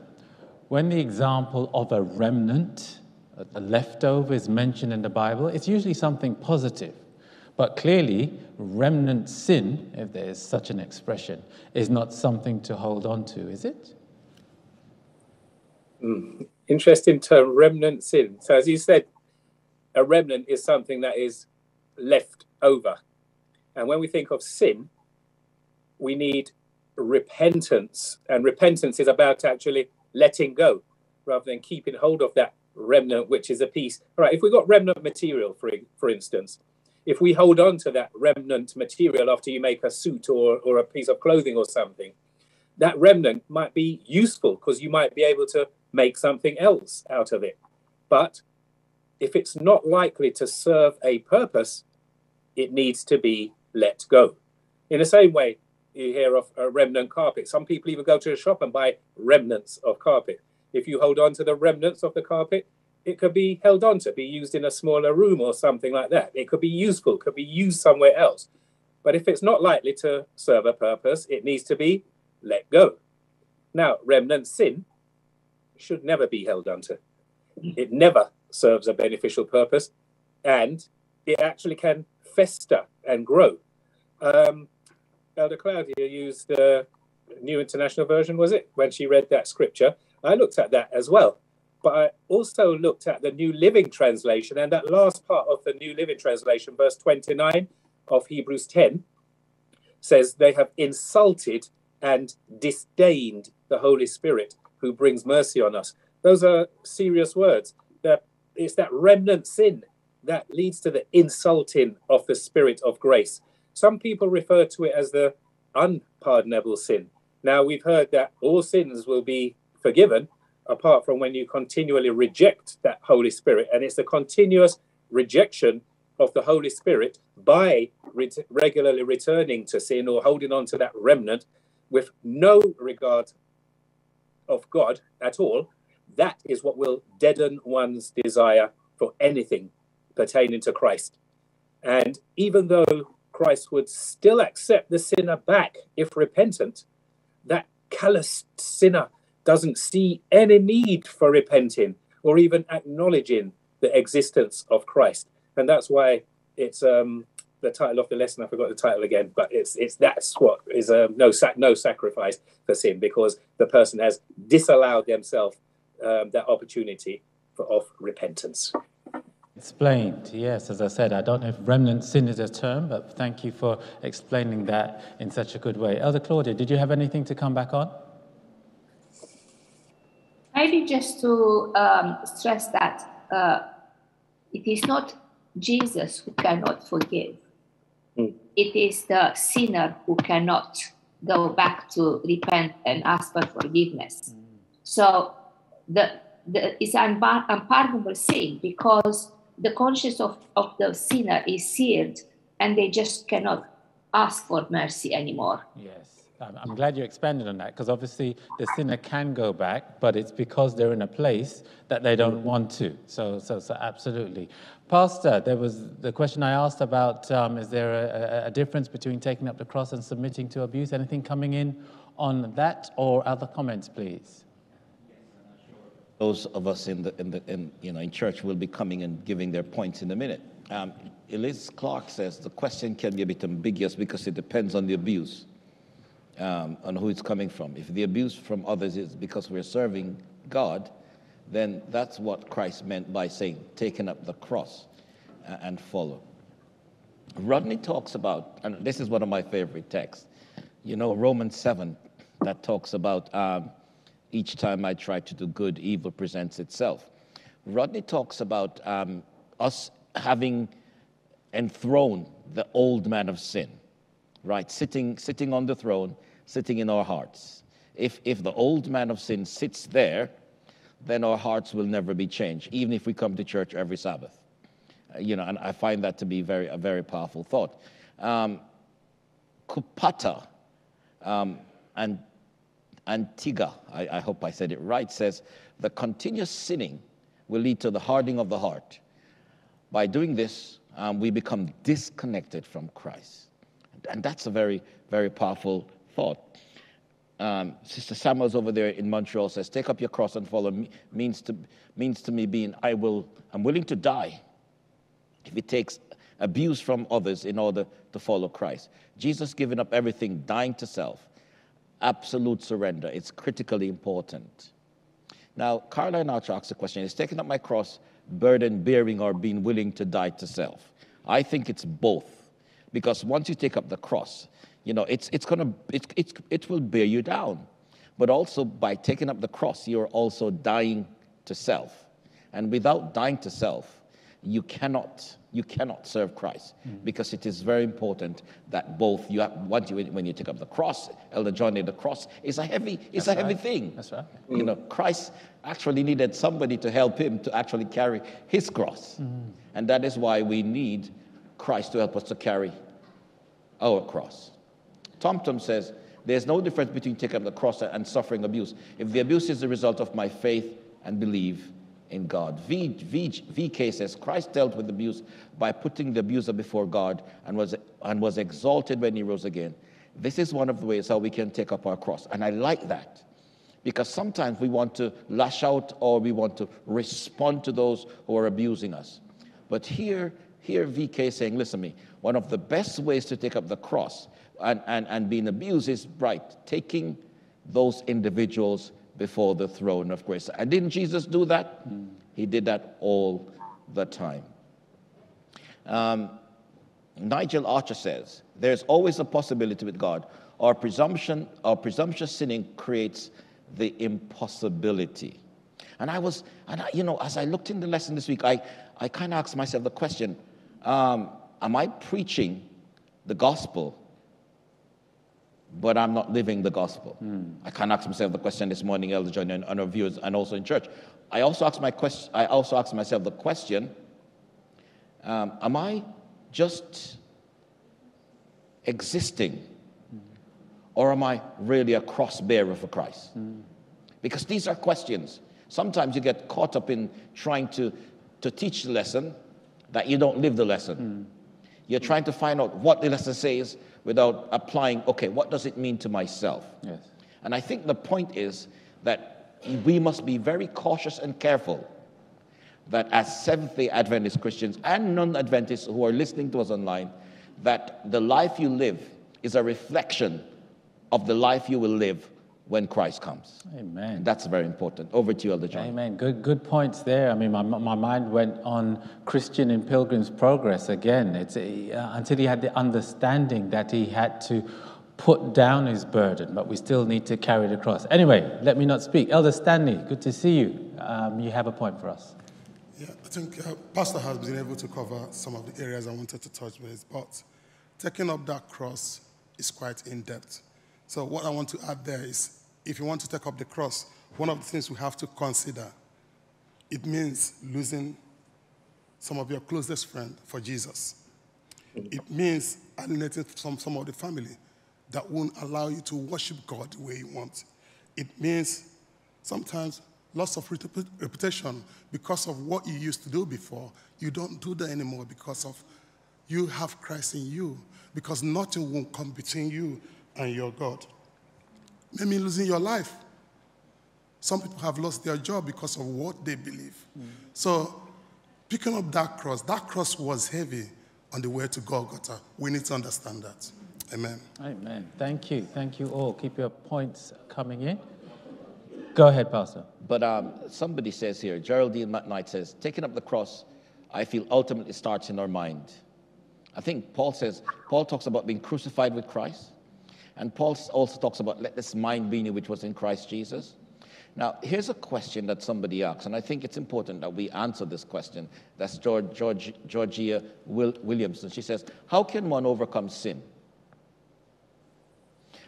when the example of a remnant a leftover is mentioned in the Bible, it's usually something positive. But clearly, remnant sin, if there is such an expression, is not something to hold on to, is it? Mm. Interesting term, remnant sin. So, as you said, a remnant is something that is left over. And when we think of sin, we need repentance. And repentance is about actually letting go rather than keeping hold of that remnant, which is a piece. All right, if we've got remnant material, for, for instance, if we hold on to that remnant material after you make a suit or, or a piece of clothing or something, that remnant might be useful because you might be able to make something else out of it. But if it's not likely to serve a purpose, it needs to be let go. In the same way, you hear of a remnant carpet. Some people even go to a shop and buy remnants of carpet. If you hold on to the remnants of the carpet, it could be held on to, be used in a smaller room or something like that. It could be useful, could be used somewhere else. But if it's not likely to serve a purpose, it needs to be let go. Now, remnant sin should never be held onto. It never serves a beneficial purpose, and it actually can fester and grow. Um, Elder Claudia used the New International Version, was it, when she read that scripture? I looked at that as well. But I also looked at the New Living Translation, and that last part of the New Living Translation, verse 29 of Hebrews 10, says, They have insulted and disdained the Holy Spirit who brings mercy on us. Those are serious words. It's that remnant sin that leads to the insulting of the Spirit of grace. Some people refer to it as the unpardonable sin. Now, we've heard that all sins will be forgiven, apart from when you continually reject that Holy Spirit. And it's a continuous rejection of the Holy Spirit by re- regularly returning to sin or holding on to that remnant with no regard of God at all. That is what will deaden one's desire for anything pertaining to Christ. And even though Christ would still accept the sinner back if repentant, that calloused sinner doesn't see any need for repenting or even acknowledging the existence of Christ. And that's why it's um, the title of the lesson. I forgot the title again, but it's it's that's what is um, no sac no sacrifice for sin because the person has disallowed themselves um, that opportunity for, of repentance. Explained, yes. As I said, I don't know if remnant sin is a term, but thank you for explaining that in such a good way. Elder Claudia, did you have anything to come back on? Maybe just to um, stress that uh, it is not Jesus who cannot forgive. Mm. It is the sinner who cannot go back to repent and ask for forgiveness. Mm. So the, the, it's an unpardonable sin because the conscience of, of the sinner is seared and they just cannot ask for mercy anymore. Yes. I'm glad you expanded on that because obviously the sinner can go back, but it's because they're in a place that they don't want to. So, so, so absolutely. Pastor, there was the question I asked about um, is there a, a, difference between taking up the cross and submitting to abuse? Anything coming in on that or other comments, please? Those of us in, the, in, the, in, you know, in church will be coming and giving their points in a minute. Um, Elise Clark says the question can be a bit ambiguous because it depends on the abuse um, on who it's coming from. If the abuse from others is because we're serving God, then that's what Christ meant by saying, taking up the cross and follow. Rodney talks about, and this is one of my favorite texts, you know, Romans 7, that talks about um, each time I try to do good, evil presents itself. Rodney talks about um, us having enthroned the old man of sin right? Sitting, sitting on the throne, sitting in our hearts. If, if the old man of sin sits there, then our hearts will never be changed, even if we come to church every Sabbath. Uh, you know, and I find that to be very, a very powerful thought. Um, Kupata um, and Antiga, I, I hope I said it right, says the continuous sinning will lead to the hardening of the heart. By doing this, um, we become disconnected from Christ. And that's a very, very powerful thought. um, Sister Samuels over there in Montreal says, "Take up your cross and follow me." Means to means to me being, I will, I'm willing to die if it takes abuse from others in order to follow Christ. Jesus giving up everything, dying to self, absolute surrender. It's critically important. Now, Caroline Archer asks the question: Is taking up my cross burden bearing or being willing to die to self? I think it's both, because once you take up the cross, you know, it's, it's gonna, it, it, it will bear you down. But also by taking up the cross, you're also dying to self. And without dying to self, you cannot, you cannot serve Christ mm. because it is very important that both you have, once you, when you take up the cross, Elder Johnny, the cross is a heavy, it's That's a heavy thing. That's right. Mm. You know, Christ actually needed somebody to help him to actually carry his cross. Mm. And that is why we need Christ to help us to carry our cross. Tom Tom says, There's no difference between taking up the cross and suffering abuse. If the abuse is the result of my faith and belief in God. V, v, VK says, Christ dealt with abuse by putting the abuser before God and was, and was exalted when he rose again. This is one of the ways how we can take up our cross. And I like that because sometimes we want to lash out or we want to respond to those who are abusing us. But here, here VK saying, listen to me, one of the best ways to take up the cross and, and, and being abused is right, taking those individuals before the throne of grace. And didn't Jesus do that? He did that all the time. Um, Nigel Archer says, there's always a possibility with God. Our presumption, our presumptuous sinning creates the impossibility. And I was, and I, you know, as I looked in the lesson this week, I, I kind of asked myself the question um, Am I preaching the gospel but I'm not living the gospel. Mm. I can't ask myself the question this morning, Elder John, and our viewers, and also in church. I also ask, my I also ask myself the question um, Am I just existing, mm. or am I really a cross bearer for Christ? Mm. Because these are questions. Sometimes you get caught up in trying to, to teach the lesson that you don't live the lesson. You're trying to find out what the lesson says, without applying, okay, what does it mean to myself? Yes. And I think the point is that we must be very cautious and careful that as Seventh day Adventist Christians and non Adventists who are listening to us online, that the life you live is a reflection of the life you will live when Christ comes. Amen. That's very important. Over to you, Elder John. Amen. Good, good points there. I mean, my, my mind went on Christian in Pilgrim's Progress again. It's a, uh, until he had the understanding that he had to put down his burden, but we still need to carry it across. Anyway, let me not speak. Elder Stanley, good to see you. Um, you have a point for us. Yeah, I think uh, Pastor has been able to cover some of the areas I wanted to touch base, but taking up that cross is quite in depth. So, what I want to add there is if you want to take up the cross, one of the things we have to consider it means losing some of your closest friends for Jesus. It means alienating some, some of the family that won't allow you to worship God the way you want. It means sometimes loss of reputation because of what you used to do before. You don't do that anymore because of you have Christ in you, because nothing will come between you and your God. Maybe losing your life. Some people have lost their job because of what they believe. Mm. So, picking up that cross, that cross was heavy on the way to Golgotha. We need to understand that. Amen. Amen. Thank you. Thank you all. Keep your points coming in. Go ahead, Pastor. But um, somebody says here, Geraldine McKnight says, taking up the cross, I feel ultimately starts in our mind. I think Paul says, Paul talks about being crucified with Christ. And Paul also talks about let this mind be you which was in Christ Jesus. Now, here's a question that somebody asks, and I think it's important that we answer this question. That's George, George, Georgia Will, Williamson. She says, How can one overcome sin?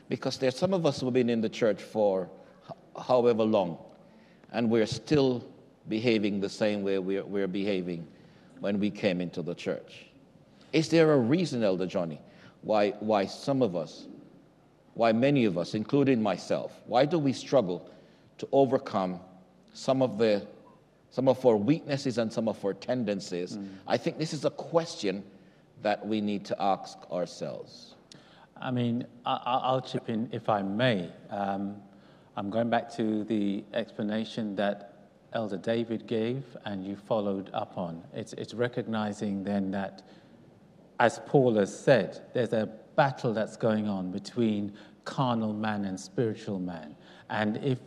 Because there's some of us who've been in the church for however long, and we're still behaving the same way we're, we're behaving when we came into the church. Is there a reason, Elder Johnny, why, why some of us why many of us, including myself, why do we struggle to overcome some of the some of our weaknesses and some of our tendencies? Mm. I think this is a question that we need to ask ourselves. I mean, I, will chip in if I may. Um, I'm going back to the explanation that Elder David gave and you followed up on. It's, it's recognizing then that, as Paul has said, there's a battle that's going on between carnal man and spiritual man. And if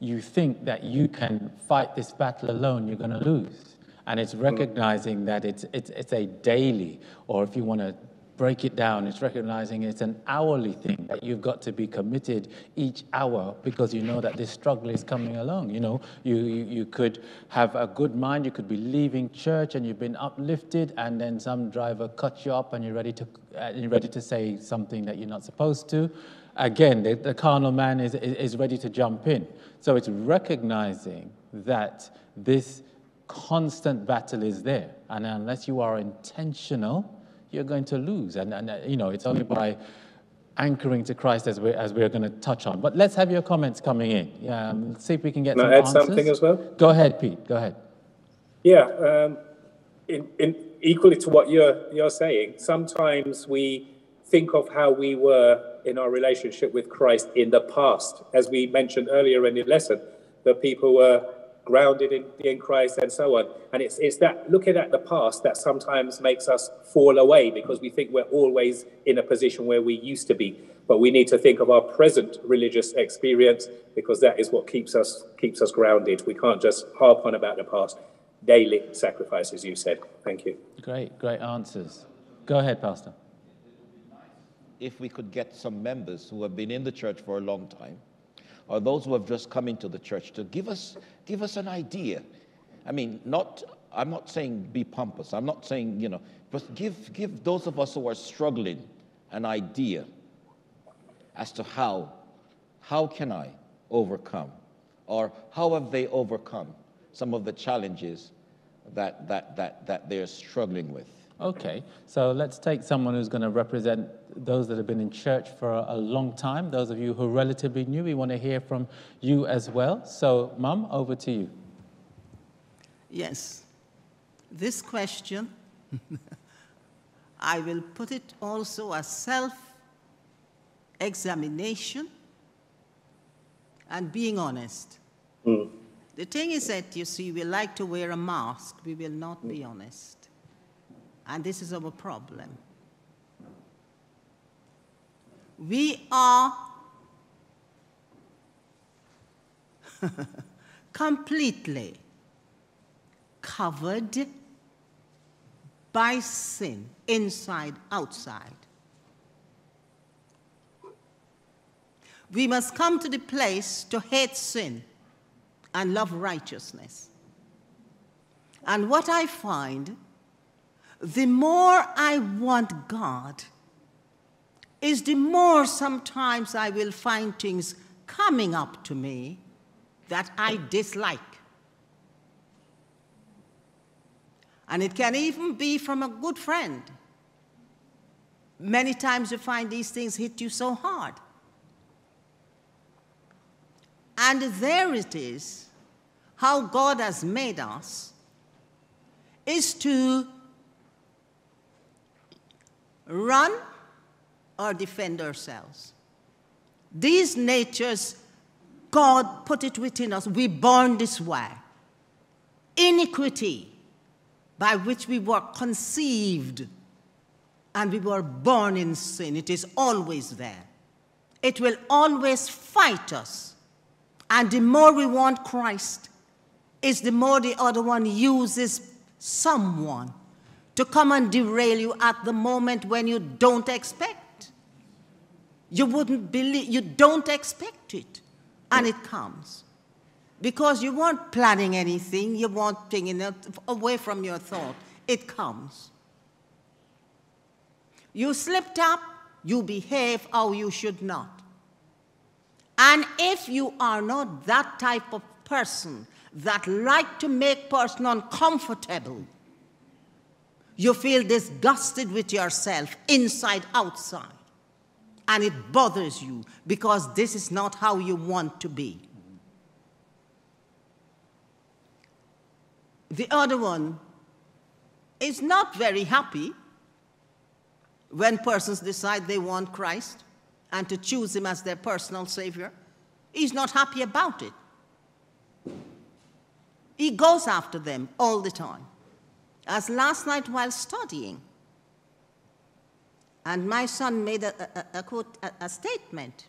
you think that you can fight this battle alone, you're going to lose. And it's recognizing that it's, it's, it's a daily, or if you want to break it down, it's recognizing it's an hourly thing that you've got to be committed each hour because you know that this struggle is coming along. You know, you, you, you could have a good mind, you could be leaving church and you've been uplifted, and then some driver cuts you up and you're ready to, uh, you're ready to say something that you're not supposed to. Again, the, the carnal man is, is ready to jump in. So it's recognizing that this constant battle is there. And unless you are intentional, you're going to lose. And, and uh, you know, it's only by anchoring to Christ as we're, as we're going to touch on. But let's have your comments coming in. Um, see if we can get can some I add answers. something as well? Go ahead, Pete. Go ahead. Yeah. Um, in, in, equally to what you're, you're saying, sometimes we think of how we were in our relationship with Christ in the past. As we mentioned earlier in the lesson, the people were grounded in, in Christ and so on. And it's, it's that looking at the past that sometimes makes us fall away because we think we're always in a position where we used to be. But we need to think of our present religious experience because that is what keeps us keeps us grounded. We can't just harp on about the past. Daily sacrifice, as you said. Thank you. Great, great answers. Go ahead, Pastor. If we could get some members who have been in the church for a long time, or those who have just come into the church, to give us give us an idea. I mean, not, I'm not saying be pompous. I'm not saying, you know, but give, give those of us who are struggling an idea as to how, how can I overcome? Or how have they overcome some of the challenges that, that, that, that they're struggling with? Okay, so let's take someone who's going to represent those that have been in church for a, a, long time. Those of you who are relatively new, we want to hear from you as well. So, Mum, over to you. Yes. This question, I will put it also as self examination and being honest. Mm. The thing is that, you see, we like to wear a mask, we will not be honest. And this is our problem. We are completely covered by sin, inside, outside. We must come to the place to hate sin and love righteousness. And what I find the more I want God, is the more sometimes I will find things coming up to me that I dislike. And it can even be from a good friend. Many times you find these things hit you so hard. And there it is, how God has made us, is to run or defend ourselves. These natures, God put it within us. We born this way. Iniquity, by which we were conceived and we were born in sin, it is always there. It will always fight us. And the more we want Christ, is the more the other one uses someone to come and derail you at the moment when you don't expect. You wouldn't believe, you don't expect it, and it comes. Because you weren't planning anything, you weren't thinking it away from your thought. It comes. You slipped up, you behave how you should not. And if you are not that type of person that like to make person uncomfortable, you feel disgusted with yourself, inside, outside. And it bothers you because this is not how you want to be. The other one is not very happy when persons decide they want Christ and to choose Him as their personal Savior. He's not happy about it. He goes after them all the time. As last night while studying, and my son made a, a, a, quote, a, statement.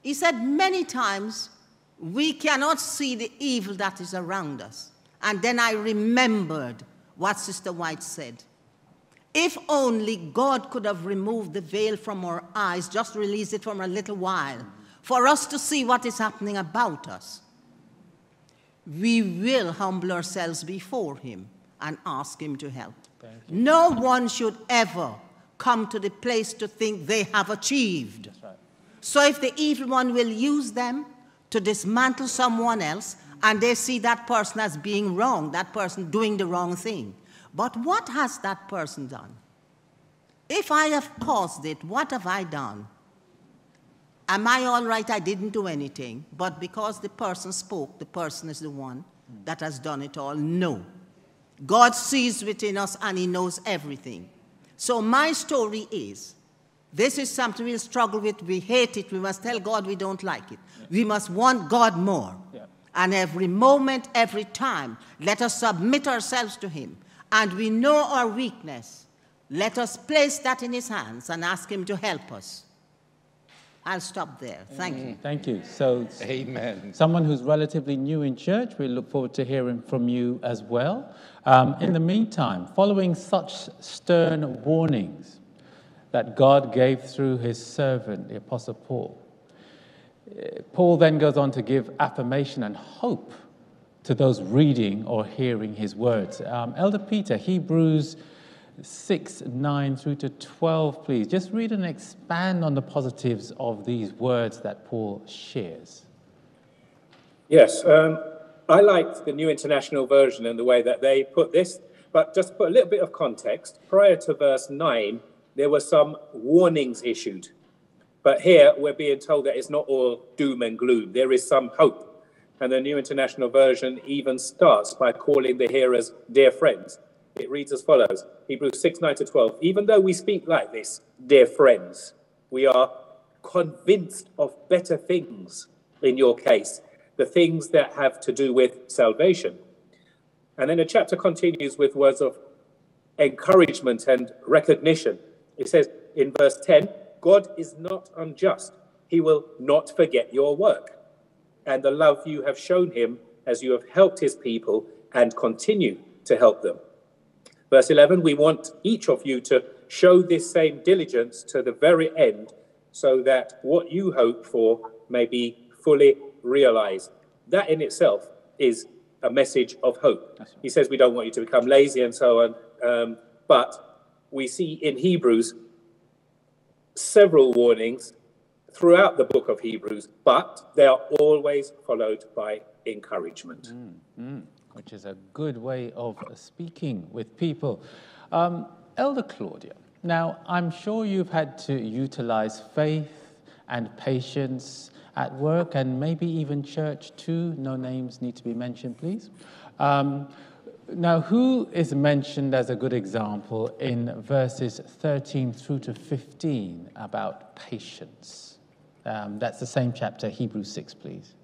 He said, Many times we cannot see the evil that is around us. And then I remembered what Sister White said. If only God could have removed the veil from our eyes, just release it for a little while, for us to see what is happening about us, we will humble ourselves before Him and ask Him to help. No one should ever come to the place to think they have achieved. Right. So if the evil one will use them to dismantle someone else, and they see that person as being wrong, that person doing the wrong thing. But what has that person done? If I have caused it, what have I done? Am I all right? I didn't do anything. But because the person spoke, the person is the one that has done it all? No. God sees within us and He knows everything. So my story is this is something we'll struggle with. We hate it. We must tell God we don't like it. Yeah. We must want God more. Yeah. And every moment, every time, let us submit ourselves to Him. And we know our weakness. Let us place that in His hands and ask Him to help us. I'll stop there. Thank you. Mm, thank you. So, Amen. Someone who's relatively new in church, we look forward to hearing from you as well. Um, in the meantime, following such stern warnings that God gave through his servant, the Apostle Paul, eh, Paul then goes on to give affirmation and hope to those reading or hearing his words. Um, Elder Peter, Hebrews 6, 9 through to 12, please. Just read and expand on the positives of these words that Paul shares. Yes, um, I liked the New International Version and the way that they put this, but just put a little bit of context. Prior to verse 9, there were some warnings issued. But here we're being told that it's not all doom and gloom. There is some hope. And the New International Version even starts by calling the hearers dear friends. It reads as follows Hebrews 6 9 to 12. Even though we speak like this, dear friends, we are convinced of better things in your case, the things that have to do with salvation. And then the chapter continues with words of encouragement and recognition. It says in verse 10 God is not unjust, He will not forget your work and the love you have shown Him as you have helped His people and continue to help them. Verse 11, we want each of you to show this same diligence to the very end so that what you hope for may be fully realized. That in itself is a message of hope. Right. He says we don't want you to become lazy and so on, um, but we see in Hebrews several warnings throughout the book of Hebrews, but they are always followed by encouragement. Mm, mm which is a good way of speaking with people. Um, Elder Claudia, now I'm sure you've had to utilize faith and patience at work and maybe even church too. No names need to be mentioned, please. Um, now, who is mentioned as a good example in verses 13 through to 15 about patience? Um, that's the same chapter, Hebrews 6, please.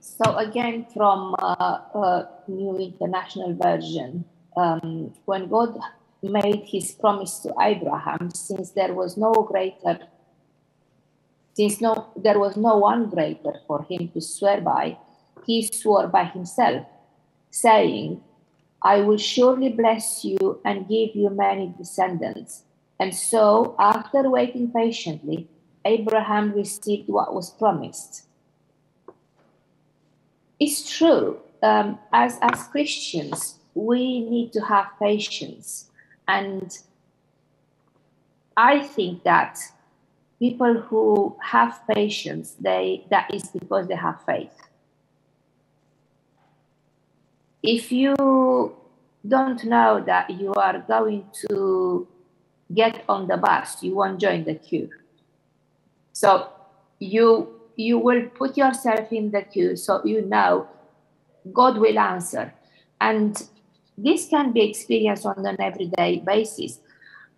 So again, from uh, uh, New International Version, um, when God made His promise to Abraham, since there was no greater, since no there was no one greater for him to swear by, he swore by himself, saying, "I will surely bless you and give you many descendants." And so, after waiting patiently, Abraham received what was promised. It's true. Um, as, as Christians, we need to have patience. And I think that people who have patience, they, that is because they have faith. If you don't know that you are going to get on the bus, you won't join the queue. So you you will put yourself in the queue so you know God will answer. And this can be experienced on an everyday basis.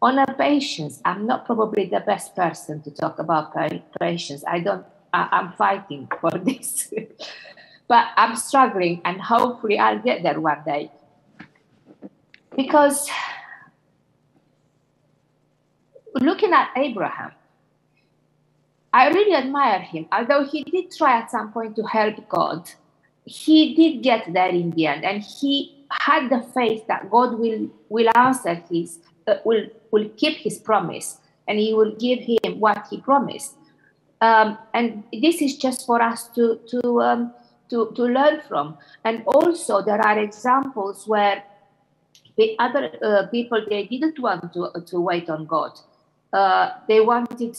On a patience, I'm not probably the best person to talk about patients. I don't, I, I'm fighting for this. but I'm struggling and hopefully I'll get there one day. Because looking at Abraham, I really admire him. Although he did try at some point to help God, he did get there in the end, and he had the faith that God will will answer his uh, will will keep his promise, and He will give him what He promised. Um, and this is just for us to to um, to to learn from. And also, there are examples where the other uh, people they didn't want to to wait on God. Uh, they wanted,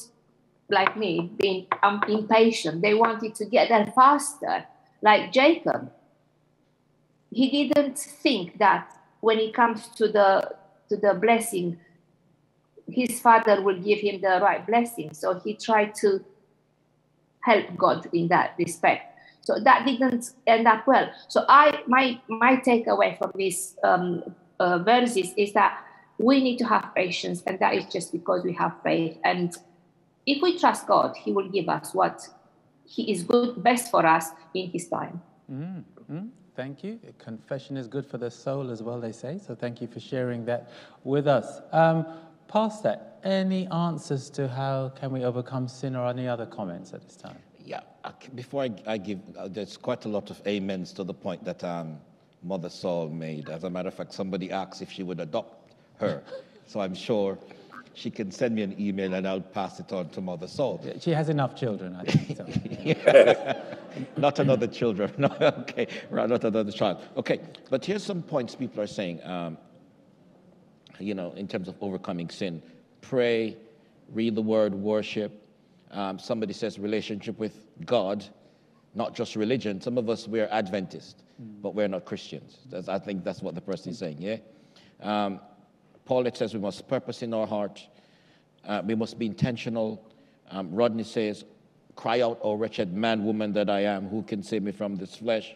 like me, being um, impatient. They wanted to get there faster like Jacob. He didn't think that when it comes to the to the blessing, his father will give him the right blessing. So he tried to help God in that respect. So that didn't end up well. So I my my takeaway from these um, uh, verses is that we need to have patience, and that is just because we have faith. And if we trust God, He will give us what he is good, best for us in His time. Mm, mm, thank you. Confession is good for the soul as well, they say. So thank you for sharing that with us. Um, Pastor, any answers to how can we overcome sin or any other comments at this time? Yeah, before I, I give, uh, there's quite a lot of amens to the point that um, Mother Saul made. As a matter of fact, somebody asked if she would adopt her. so I'm sure she can send me an email and I'll pass it on to Mother Saul. She has enough children, I think. So. not another children. No, okay, right, not another child. Okay, but here's some points people are saying. Um, you know, in terms of overcoming sin, pray, read the word, worship. Um, somebody says relationship with God, not just religion. Some of us we're Adventist, mm. but we're not Christians. That's, I think that's what the person is saying. Yeah. Um, Paul, it says we must purpose in our heart. Uh, we must be intentional. Um, Rodney says, cry out, O wretched man, woman that I am, who can save me from this flesh?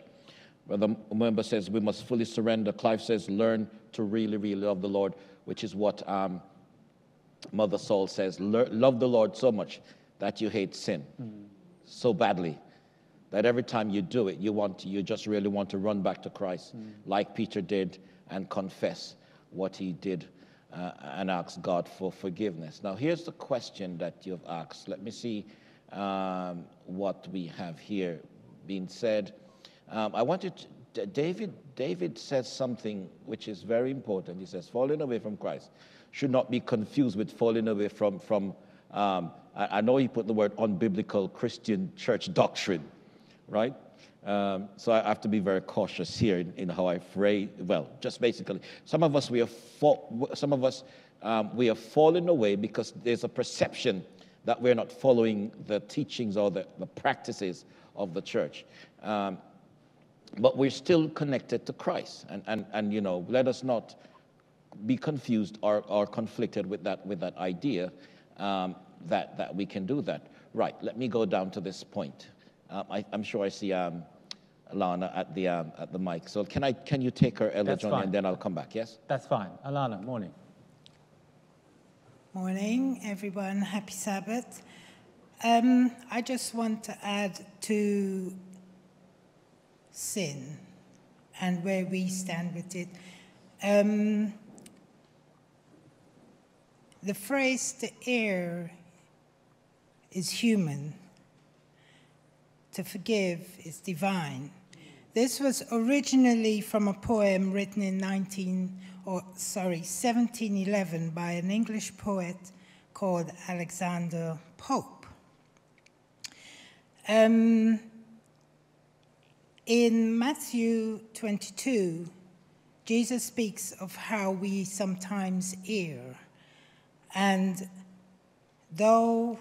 Brother member says, we must fully surrender. Clive says, learn to really, really love the Lord, which is what um, Mother Saul says. love the Lord so much that you hate sin mm. so badly that every time you do it, you want to, you just really want to run back to Christ, mm. like Peter did, and confess what he did uh, and ask God for forgiveness. Now, here's the question that you've asked. Let me see um, what we have here being said. Um, I wanted to, David. David says something which is very important. He says, "Falling away from Christ should not be confused with falling away from from." Um, I, I know he put the word unbiblical Christian church doctrine, right? Um, so I have to be very cautious here in, in, how I phrase. Well, just basically, some of us we have some of us um, we have fallen away because there's a perception that we're not following the teachings or the, the practices of the church. Um, but we're still connected to Christ, and and and you know, let us not be confused or, or conflicted with that with that idea um, that that we can do that. Right. Let me go down to this point. Um, I, am sure I see um, Alana at the, um, at the mic. So can, I, can you take her, Elder Johnny, and then I'll come back, yes? That's fine. Alana, morning. Morning, everyone. Happy Sabbath. Um, I just want to add to sin and where we stand with it. Um, the phrase to err is human, to forgive is divine. This was originally from a poem written in 19, or sorry, 1711 by an English poet called Alexander Pope. Um, in Matthew 22, Jesus speaks of how we sometimes err. And though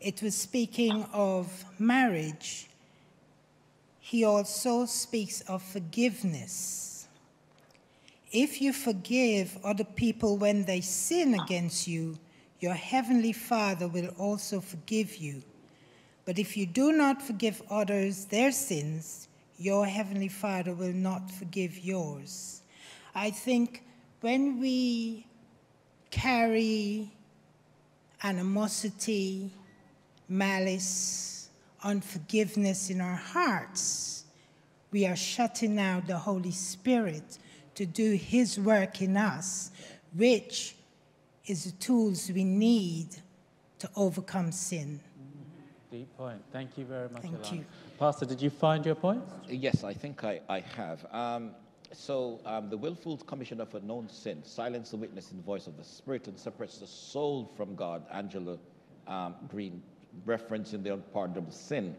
it was speaking of marriage, he also speaks of forgiveness. If you forgive other people when they sin against you, your heavenly Father will also forgive you. But if you do not forgive others their sins, your heavenly Father will not forgive yours. I think when we carry animosity, malice, unforgiveness in our hearts, we are shutting out the Holy Spirit to do His work in us, which is the tools we need to overcome sin. Deep point. Thank you very much. Thank Alana. you. Pastor, did you find your point? Yes, I think I, I have. Um, so, um, the willful commission of a known sin, silence the witness in the voice of the Spirit, and separates the soul from God. Angela um, Green referencing the unpardonable sin.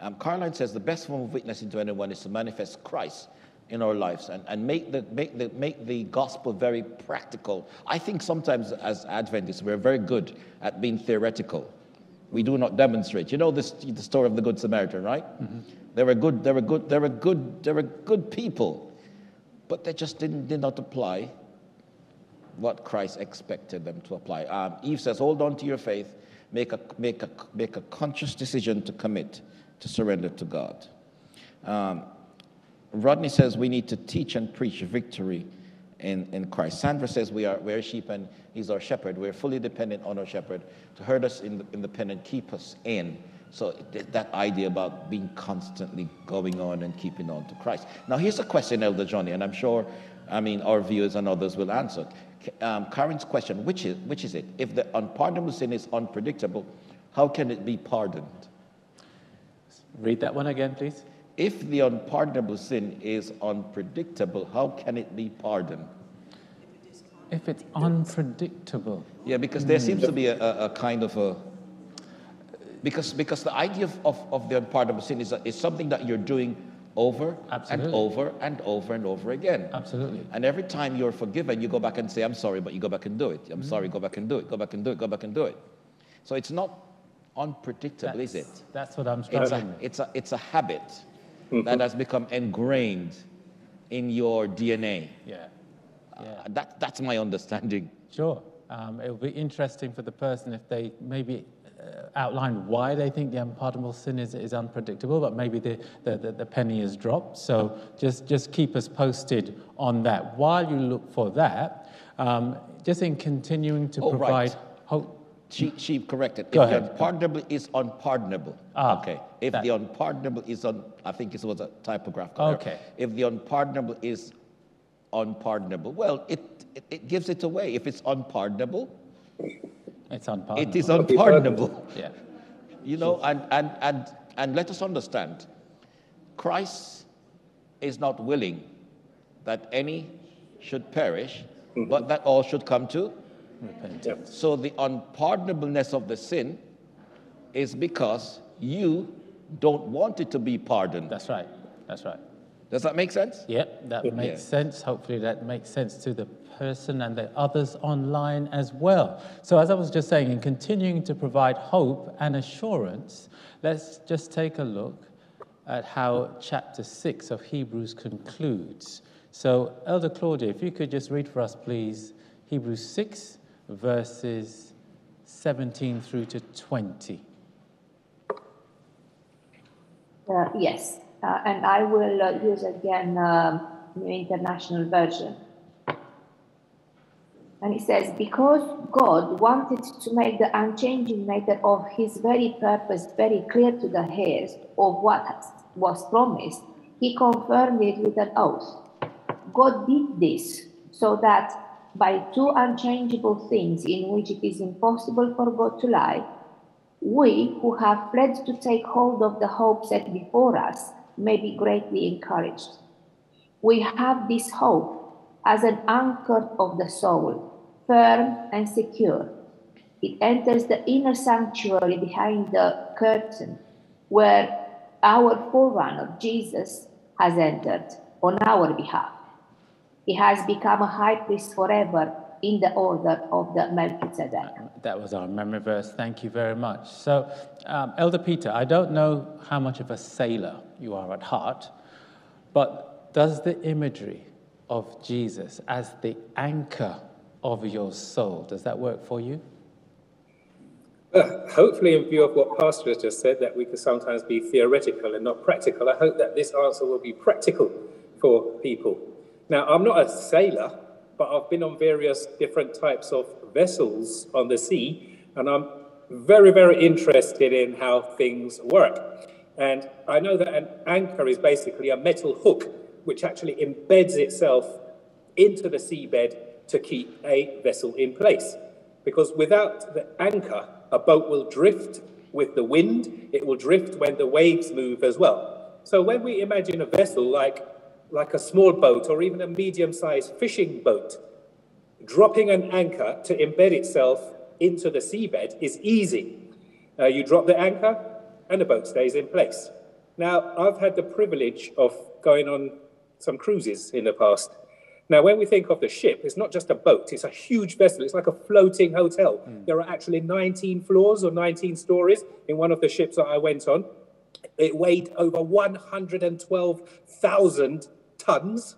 Um, Caroline says the best form of witnessing to anyone is to manifest Christ in our lives and, and make, the, make, the, make the gospel very practical. I think sometimes as Adventists, we're very good at being theoretical. We do not demonstrate. You know this, the story of the Good Samaritan, right? They were good, they were good, they were good, they were good people, but they just didn't, did not apply what Christ expected them to apply. Um, Eve says, hold on to your faith, make a, make a, make a conscious decision to commit, to surrender to God. Um, Rodney says we need to teach and preach victory in, in Christ. Sandra says we are, we're sheep and he's our shepherd. We're fully dependent on our shepherd to herd us in the, in the pen and keep us in. So th- that idea about being constantly going on and keeping on to Christ. Now here's a question, Elder Johnny, and I'm sure, I mean, our viewers and others will answer. Um, Karen's question, which is, which is it? If the unpardonable sin is unpredictable, how can it be pardoned? Read that one again, please. If the unpardonable sin is unpredictable, how can it be pardoned? If it's unpredictable. Yeah, because there seems to be a, a, a kind of a because because the idea of, of, of the unpardonable sin is, is something that you're doing over Absolutely. and over and over and over again. Absolutely. And every time you're forgiven, you go back and say, I'm sorry, but you go back and do it. I'm Mm-hmm. sorry, go back and do it, go back and do it, go back and do it. So it's not unpredictable, is it? That's- That's what I'm It's a, with. it's a, it's a habit that has become ingrained in your DNA. Yeah. Uh, that, that's my understanding. Sure. Um, it will be interesting for the person if they maybe outline why they think the unpardonable sin is, is unpredictable, but maybe the, the, the, penny has dropped. So just, just keep us posted on that. While you look for that, um, just in continuing to Oh, right. provide hope. She, she corrected. Go if ahead. the unpardonable is unpardonable. Ah, okay. If that- the unpardonable is un, I think it was a typographical error. Okay. If the unpardonable is unpardonable, well, it, it, it gives it away. If it's unpardonable, It's unpardonable. it is unpardonable. Yeah. You know, and, and, and, and let us understand Christ is not willing that any should perish, mm-hmm. but that all should come to. Repentance. So the unpardonableness of the sin is because you don't want it to be pardoned. That's right. That's right. Does that make sense? Yep, that makes Yeah. sense. Hopefully, that makes sense to the person and the others online as well. So, as I was just saying, in continuing to provide hope and assurance, let's just take a look at how chapter 6 of Hebrews concludes. So, Elder Claudia, if you could just read for us, please, Hebrews 6, verses 17 through to 20. Uh, yes, uh, and I will uh, use again um, New International Version. And it says, because God wanted to make the unchanging nature of his very purpose very clear to the heirs of what was promised, he confirmed it with an oath. God did this so that by two unchangeable things in which it is impossible for God to lie, we who have pledged to take hold of the hope set before us may be greatly encouraged. We have this hope as an anchor of the soul, firm and secure. It enters the inner sanctuary behind the curtain, where our forerunner, Jesus, has entered on our behalf. He has become a high priest forever in the order of the Melchizedek. That was our memory verse. Thank you very much. So, um, Elder Peter, I don't know how much of a sailor you are at heart, but does the imagery of Jesus as the anchor of your soul, does that work for you? Well, hopefully, in view of what Pastor has just said, that we can sometimes be theoretical and not practical, I hope that this answer will be practical for people. Now, I'm not a sailor, but I've been on various different types of vessels on the sea, and I'm very, very interested in how things work. And I know that an anchor is basically a metal hook which actually embeds itself into the seabed to keep a vessel in place. Because without the anchor, a boat will drift with the wind, it will drift when the waves move as well. So when we imagine a vessel like, like a small boat or even a medium sized fishing boat, dropping an anchor to embed itself into the seabed is easy. Uh, you drop the anchor and the boat stays in place. Now, I've had the privilege of going on some cruises in the past. Now, when we think of the ship, it's not just a boat, it's a huge vessel. It's like a floating hotel. Mm. There are actually 19 floors or 19 stories in one of the ships that I went on. It weighed over 112,000 tons.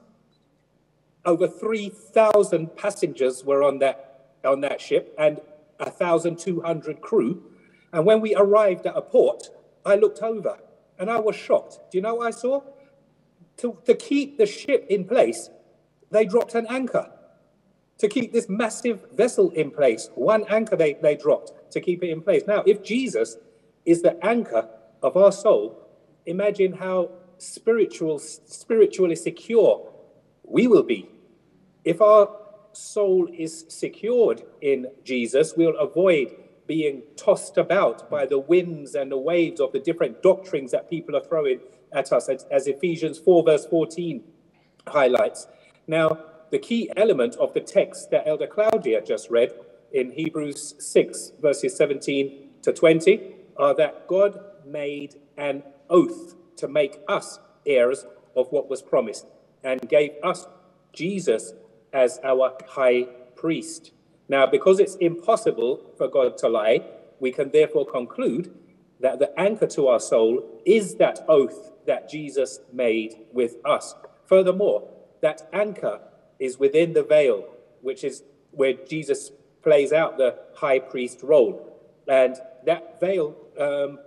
Over 3,000 passengers were on that, on that ship and 1,200 crew. And when we arrived at a port, I looked over and I was shocked. Do you know what I saw? To, to keep the ship in place, they dropped an anchor to keep this massive vessel in place. One anchor they, they dropped to keep it in place. Now, if Jesus is the anchor of our soul, imagine how spiritual, spiritually secure we will be. If our soul is secured in Jesus, we'll avoid being tossed about by the winds and the waves of the different doctrines that people are throwing at us, as, as Ephesians 4, verse 14 highlights. Now, the key element of the text that Elder Claudia just read in Hebrews 6, verses 17 to 20, are that God made an oath to make us heirs of what was promised and gave us Jesus as our high priest. Now, because it's impossible for God to lie, we can therefore conclude that the anchor to our soul is that oath that Jesus made with us. Furthermore, that anchor is within the veil, which is where Jesus plays out the high priest role. And that veil, um,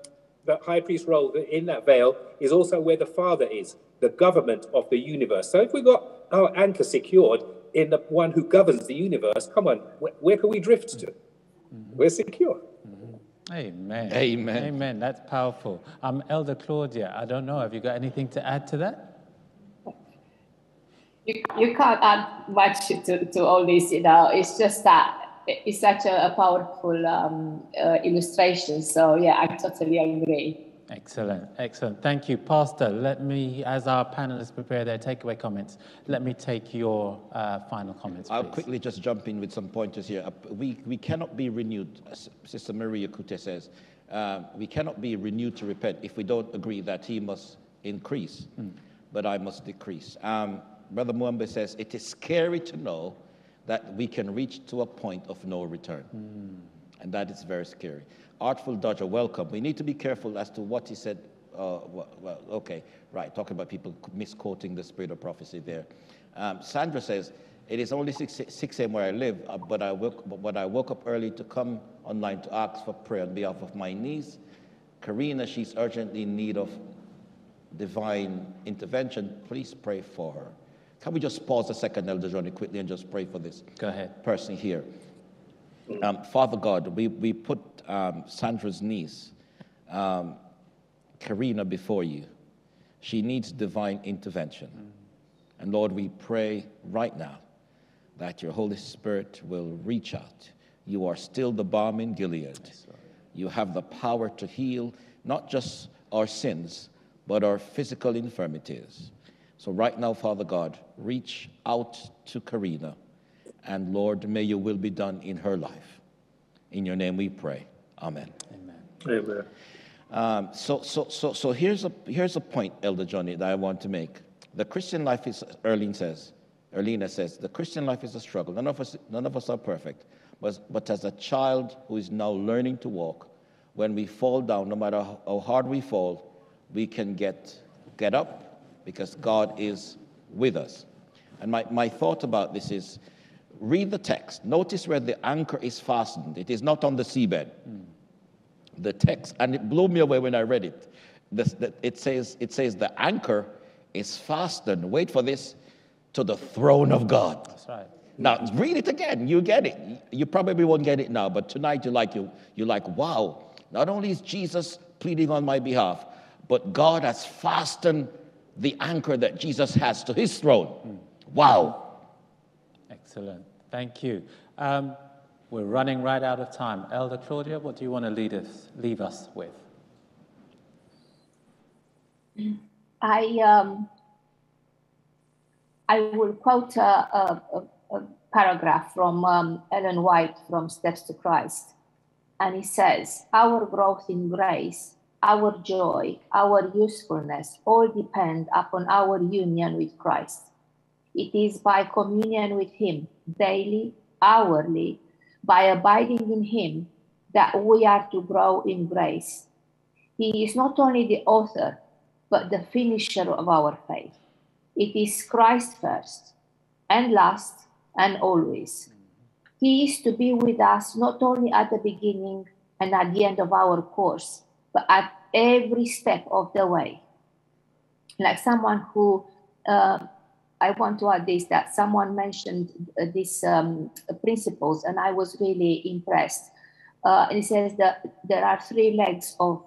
the high priest role in that veil, is also where the Father is, the government of the universe. So if we've got our anchor secured in the one who governs the universe, come on, where, where can we drift to? Mm-hmm. We're secure. Mm-hmm. Amen. Amen. Amen. That's powerful. Um, Elder Claudia, I don't know. Have you got anything to add to that? you, you can't add much to, to all this, you know, it's just that it's such a, a powerful um, uh, illustration. So, yeah, I totally agree. Excellent, excellent. Thank you, Pastor. Let me, as our panelists prepare their takeaway comments, let me take your uh, final comments. I'll quickly just jump in with some pointers here. Uh, we, we cannot be renewed, as Sister Maria Kute says, uh, we cannot be renewed to repent if we don't agree that he must increase, mm. but I must decrease. Um, Brother Mwembe says, it is scary to know that we can reach to a point of no return. Mm. And that is very scary. Artful Dodger, welcome. We need to be careful as to what he said. Uh, well, okay, right, talking about people misquoting the spirit of prophecy there. Um, Sandra says, it is only 6, 6 a.m. where I live, uh, but, I woke, but I woke up early to come online to ask for prayer on behalf of my niece, Karina. She's urgently in need of divine intervention. Please pray for her. Can we just pause a second, Elder Johnny, quickly and just pray for this Go ahead. person here? Um, Father God, we, we put um, Sandra's niece, um, Karina, before you. She needs divine intervention. And Lord, we pray right now that your Holy Spirit will reach out. You are still the balm in Gilead. You have the power to heal not just our sins, but our physical infirmities. So, right now, Father God, reach out to Karina, and Lord, may your will be done in her life. In your name we pray. Amen. Amen. Amen. Um, so, so, so, so here's a here's a point, Elder Johnny, that I want to make. The Christian life is, Erlene says, Erlina says, the Christian life is a struggle. None of us, none of us are perfect, but, but as a child who is now learning to walk, when we fall down, no matter how hard we fall, we can get get up because God is with us. And my, my thought about this is read the text. Notice where the anchor is fastened, it is not on the seabed. Mm. The text, and it blew me away when I read it. The, the, it, says, it says the anchor is fastened, wait for this, to the throne of God. That's right. Now read it again. You get it. You probably won't get it now, but tonight you like you you like, wow. Not only is Jesus pleading on my behalf, but God has fastened the anchor that Jesus has to his throne. Wow. Excellent. Thank you. Um, we're running right out of time. Elder Claudia, what do you want to lead us, leave us with? I um, I will quote a, a, a, a paragraph from um, Ellen White from Steps to Christ, and he says, "Our growth in grace, our joy, our usefulness, all depend upon our union with Christ. It is by communion with Him daily, hourly, by abiding in Him that we are to grow in grace. He is not only the author, but the finisher of our faith. It is Christ first and last and always. He is to be with us not only at the beginning and at the end of our course, but at every step of the way. Like someone who, uh, I want to add this that someone mentioned uh, these um, principles, and I was really impressed. Uh, and it says that there are three legs of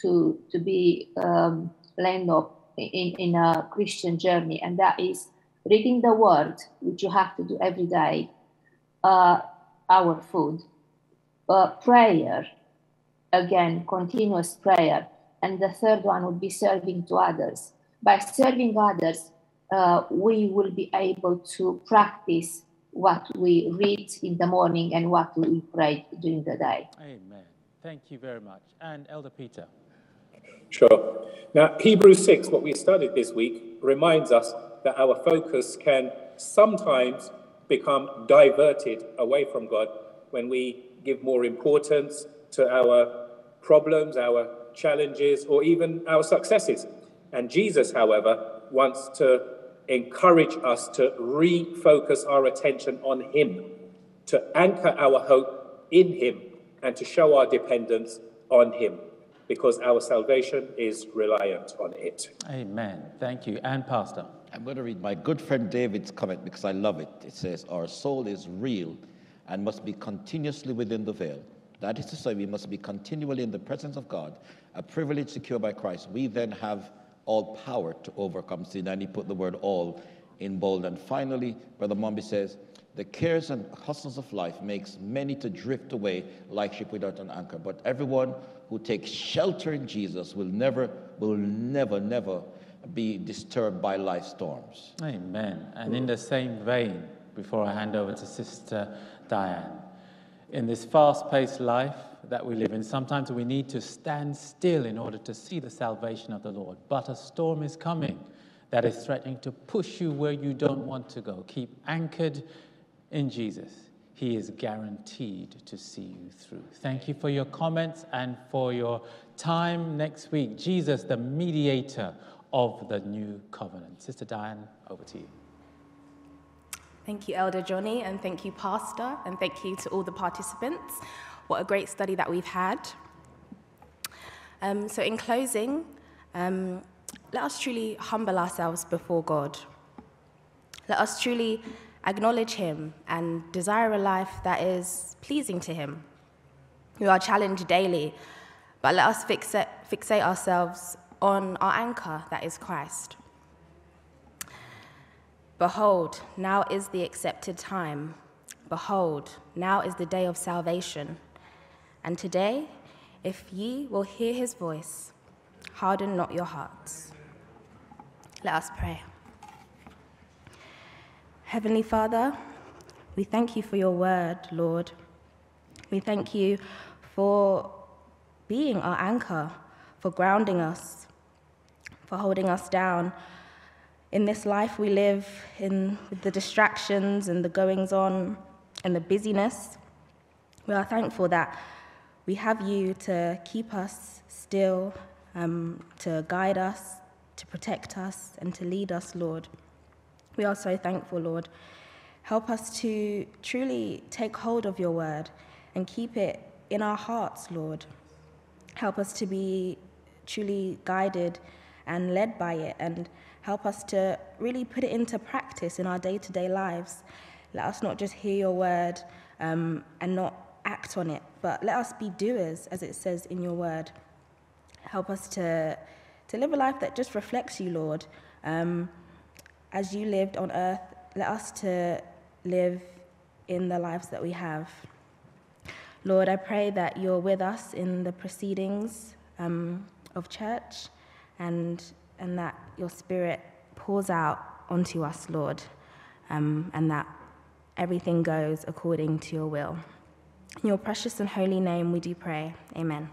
to to be um, land up in, in a Christian journey, and that is reading the word, which you have to do every day, uh, our food, uh, prayer, again, continuous prayer, and the third one would be serving to others. By serving others, uh, we will be able to practice what we read in the morning and what we pray during the day. Amen. Thank you very much. And Elder Peter. Sure. Now, Hebrews 6, what we studied this week, reminds us that our focus can sometimes become diverted away from God when we give more importance to our problems, our challenges, or even our successes. And Jesus, however, wants to encourage us to refocus our attention on Him, to anchor our hope in Him, and to show our dependence on Him because our salvation is reliant on it. Amen. Thank you. And Pastor. I'm going to read my good friend David's comment because I love it. It says, Our soul is real and must be continuously within the veil. That is to say, we must be continually in the presence of God, a privilege secured by Christ. We then have all power to overcome sin. And he put the word all in bold. And finally, Brother Mombi says, the cares and hustles of life makes many to drift away like ship without an anchor. But everyone who takes shelter in Jesus will never, will never, never be disturbed by life storms. Amen. And in the same vein, before I hand over to Sister Diane, in this fast paced life that we live in, sometimes we need to stand still in order to see the salvation of the Lord. But a storm is coming that is threatening to push you where you don't want to go. Keep anchored in Jesus, He is guaranteed to see you through. Thank you for your comments and for your time next week. Jesus, the mediator of the new covenant. Sister Diane, over to you. Thank you, Elder Johnny, and thank you, Pastor, and thank you to all the participants. What a great study that we've had. Um, so, in closing, um, let us truly humble ourselves before God. Let us truly acknowledge Him, and desire a life that is pleasing to Him. We are challenged daily, but let us fixate, fixate ourselves on our anchor, that is Christ. Behold, now is the accepted time. Behold, now is the day of salvation. And today, if ye will hear his voice, harden not your hearts. Let us pray. Heavenly Father, we thank you for your word, Lord. We thank you for being our anchor, for grounding us, for holding us down. In this life we live, in the distractions and the goings on and the busyness, we are thankful that we have you to keep us still, um, to guide us, to protect us, and to lead us, Lord. We are so thankful, Lord. Help us to truly take hold of your word and keep it in our hearts, Lord. Help us to be truly guided and led by it and Help us to really put it into practice in our day to day lives. Let us not just hear your word um, and not act on it, but let us be doers, as it says in your word. Help us to, to live a life that just reflects you, Lord. Um, as you lived on earth, let us to live in the lives that we have. Lord, I pray that you're with us in the proceedings um, of church and, and that your spirit pours out onto us, Lord, um, and that everything goes according to your will. In your precious and holy name we do pray. Amen.